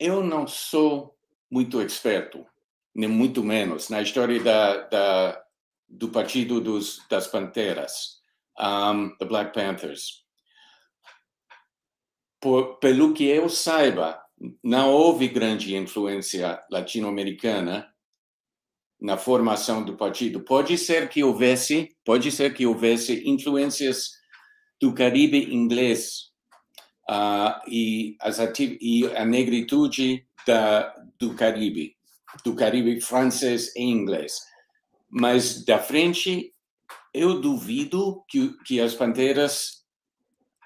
eu não sou muito experto, nem muito menos, na história da, da do Partido dos, das Panteras, um, the Black Panthers. Por, pelo que eu saiba, não houve grande influência latino-americana na formação do partido. Pode ser que houvesse, pode ser que houvesse influências do Caribe inglês uh, e, e a negritude da, do Caribe, do Caribe francês e inglês. Mas da frente, eu duvido que, que as panteras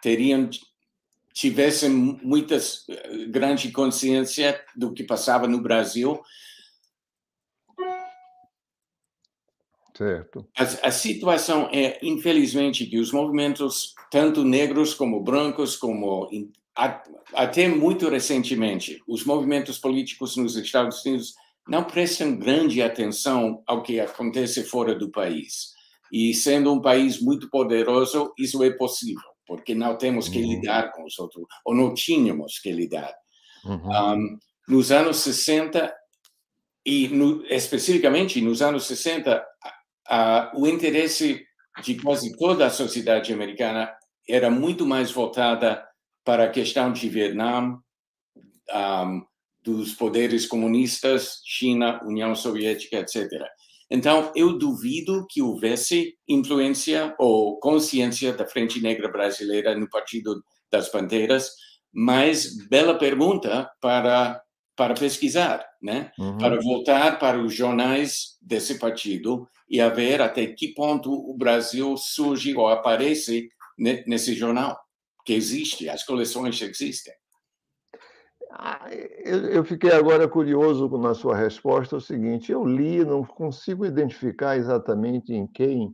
teriam tivessem muitas grande consciência do que passava no Brasil. Certo. A, a, situação é, infelizmente, que os movimentos tanto negros como brancos, como até muito recentemente, os movimentos políticos nos Estados Unidos não prestam grande atenção ao que acontece fora do país. E sendo um país muito poderoso, isso é possível, porque não temos que uhum. lidar com os outros, ou não tínhamos que lidar. Uhum. Um, nos anos 60, e no, especificamente nos anos 60, o interesse de quase toda a sociedade americana era muito mais voltada para a questão de Vietnã, um, dos poderes comunistas, China, União Soviética, etc. Então, eu duvido que houvesse influência ou consciência da Frente Negra Brasileira no Partido das Bandeiras, mas bela pergunta para para pesquisar, né? Uhum. Para voltar para os jornais desse partido e a ver até que ponto o Brasil surge ou aparece nesse jornal, que existe, as coleções existem. Ah, eu fiquei agora curioso com a sua resposta. O seguinte: eu li, não consigo identificar exatamente em quem.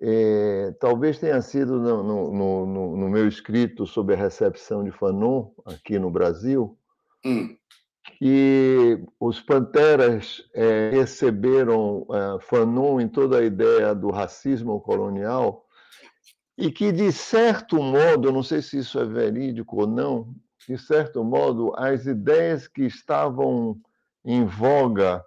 É, talvez tenha sido no, no, no, no, meu escrito sobre a recepção de Fanon aqui no Brasil, hum. que os Panteras é, receberam é, Fanon em toda a ideia do racismo colonial e que, de certo modo, não sei se isso é verídico ou não, de certo modo, as ideias que estavam em voga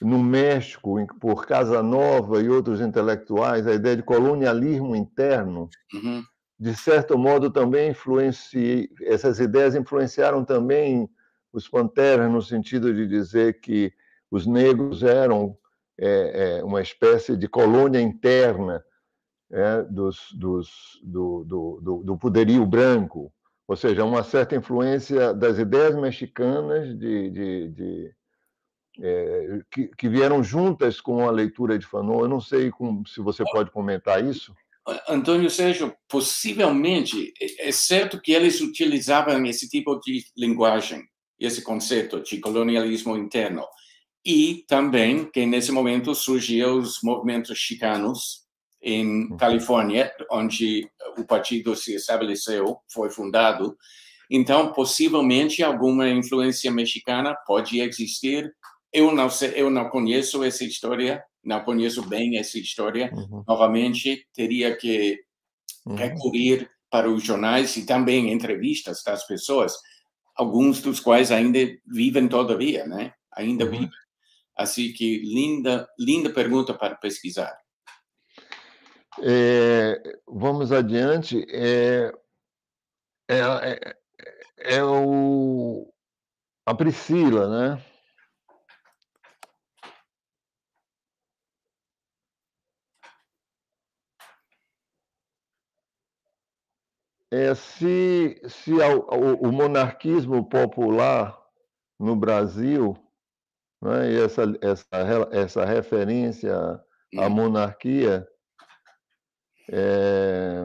no México, por Casanova e outros intelectuais, a ideia de colonialismo interno, uhum. de certo modo também influenciaram, essas ideias influenciaram também os Panteras, no sentido de dizer que os negros eram é, é, uma espécie de colônia interna é, dos, dos, do, do, do, poderio branco. Ou seja, uma certa influência das ideias mexicanas de, de, de é, que, que, vieram juntas com a leitura de Fanon. Eu não sei se você pode comentar isso. Antônio Sérgio, possivelmente, é, é certo que eles utilizavam esse tipo de linguagem, esse conceito de colonialismo interno, e também que nesse momento surgiam os movimentos chicanos em. Califórnia, onde o partido se estabeleceu, foi fundado. Então, possivelmente alguma influência mexicana pode existir. Eu não sei, eu não conheço essa história, não conheço bem essa história. Uhum. Novamente, teria que uhum. recorrer para os jornais e também entrevistas das pessoas, alguns dos quais ainda vivem todavia, né? Ainda uhum. vivem. Assim que linda, linda pergunta para pesquisar. É, vamos adiante. É, é, é, é o, a Priscila, né? É, se se o, o monarquismo popular no Brasil né? e essa, essa, essa referência à hum. monarquia, é,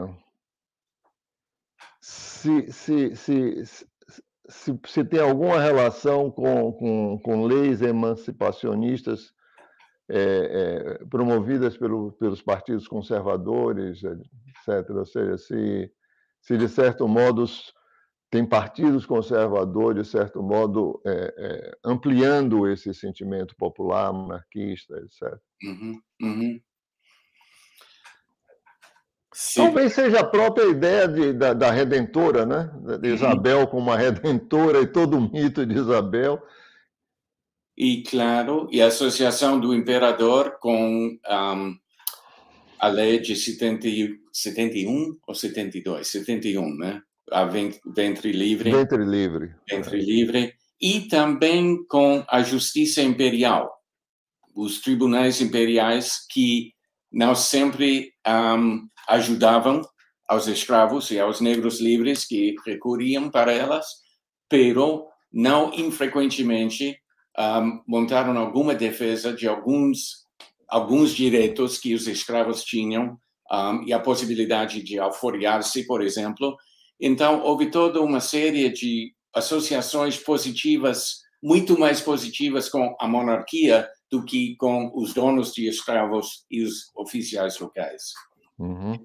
se, se, se, se, se, tem alguma relação com, com, com leis emancipacionistas é, é, promovidas pelo, pelos partidos conservadores, etc. Ou seja, se, se de certo modo tem partidos conservadores, de certo modo, é, ampliando esse sentimento popular, monarquista, etc. Uhum, uhum. Talvez seja a própria ideia de, da, da, redentora, né? De uhum. Isabel como uma redentora e todo o mito de Isabel. E, claro, e a associação do imperador com um, a lei de 70, 71 ou 72? 71, né? a ventre livre. Ventre livre. Ventre livre. E também com a justiça imperial, os tribunais imperiais que não sempre um, ajudavam aos escravos e aos negros livres que recorriam para elas, pero não infrequentemente um, montaram alguma defesa de alguns alguns direitos que os escravos tinham um, e a possibilidade de alforriar-se, por exemplo, então, houve toda uma série de associações positivas, muito mais positivas com a monarquia do que com os donos de escravos e os oficiais locais. Uhum.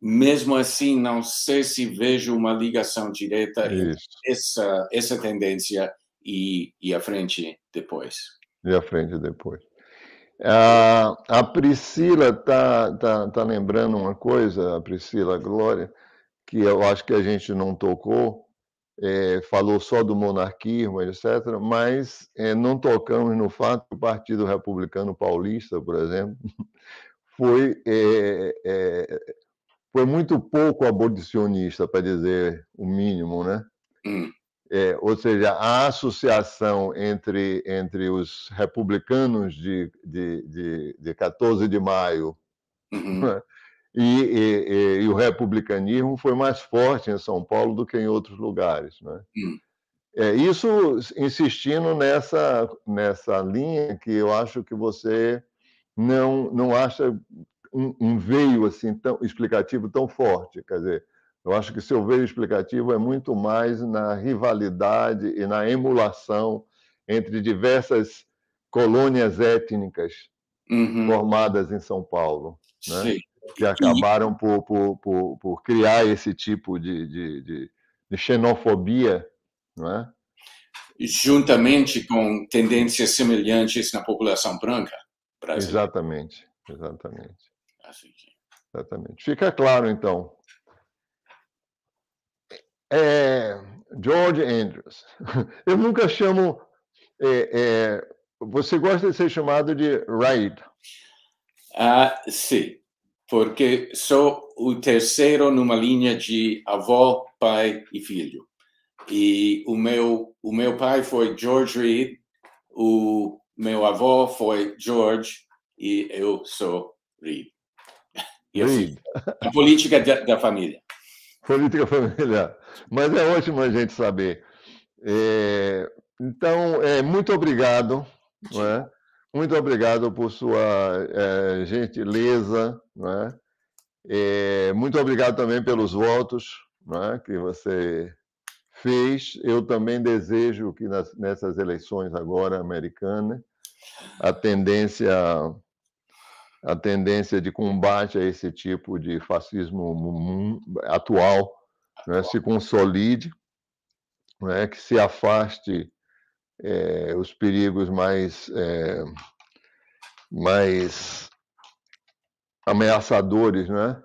Mesmo assim, não sei se vejo uma ligação direta entre essa, essa tendência e, e a frente depois. E a frente depois. A, a Priscila está tá, tá lembrando uma coisa, a Priscila Glória, que eu acho que a gente não tocou, é, falou só do monarquismo, etc., mas é, não tocamos no fato que o Partido Republicano Paulista, por exemplo, [LAUGHS] foi, é, foi muito pouco abolicionista, para dizer o mínimo, né? Hum. Ou seja, a associação entre, entre os republicanos de, de, de, de 14 de maio uhum. Né? E, e, e, o republicanismo foi mais forte em São Paulo do que em outros lugares. Né? Hum. É, isso insistindo nessa, nessa linha que eu acho que você não, não acha um, um veio assim tão explicativo tão forte. Quer dizer, eu acho que seu veio explicativo é muito mais na rivalidade e na emulação entre diversas colônias étnicas uhum. formadas em São Paulo. Né? Sim que acabaram por, por, por, por criar esse tipo de, de, de, de xenofobia, não é? Juntamente com tendências semelhantes na população branca brasileira. Exatamente, exatamente. Assim Exatamente. Fica claro, então. É, George Andrews. [LAUGHS] Eu nunca chamo. É, é, você gosta de ser chamado de Wright? Ah, sim porque sou o terceiro numa linha de avó, pai e filho. E o meu o meu pai foi George Reed, o meu avô foi George e eu sou Reed. E assim, a política da, da família. Política familiar. Mas é ótimo a gente saber. É, então, é, muito obrigado. É? Muito obrigado por sua é, gentileza. É? muito obrigado também pelos votos que você fez. Eu também desejo que nas, nessas eleições agora americanas a tendência a tendência de combate a esse tipo de fascismo atual né, se consolide, né, que se afaste é, os perigos mais, é, mais ameaçadores, né?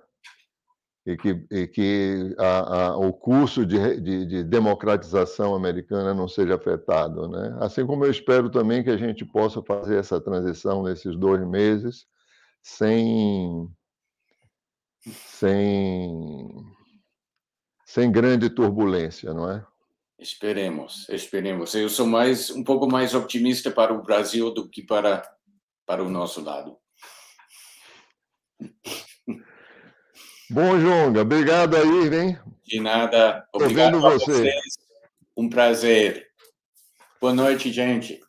E que, e que a, a, o curso de, de, de, democratização americana não seja afetado. Né? Assim como eu espero também que a gente possa fazer essa transição nesses dois meses sem, sem, sem grande turbulência, não é? Esperemos, esperemos. Eu sou mais um pouco mais otimista para o Brasil do que para para o nosso lado. Bom, Jonga, obrigado aí, hein? De nada. Obrigado a você. vocês. Um prazer. Boa noite, gente.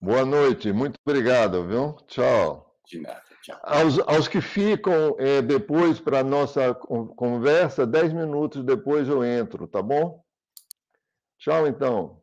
Boa noite, muito obrigado, viu? Tchau. De nada. Aos, aos que ficam é, depois para a nossa conversa, dez minutos depois eu entro, tá bom? Tchau, então.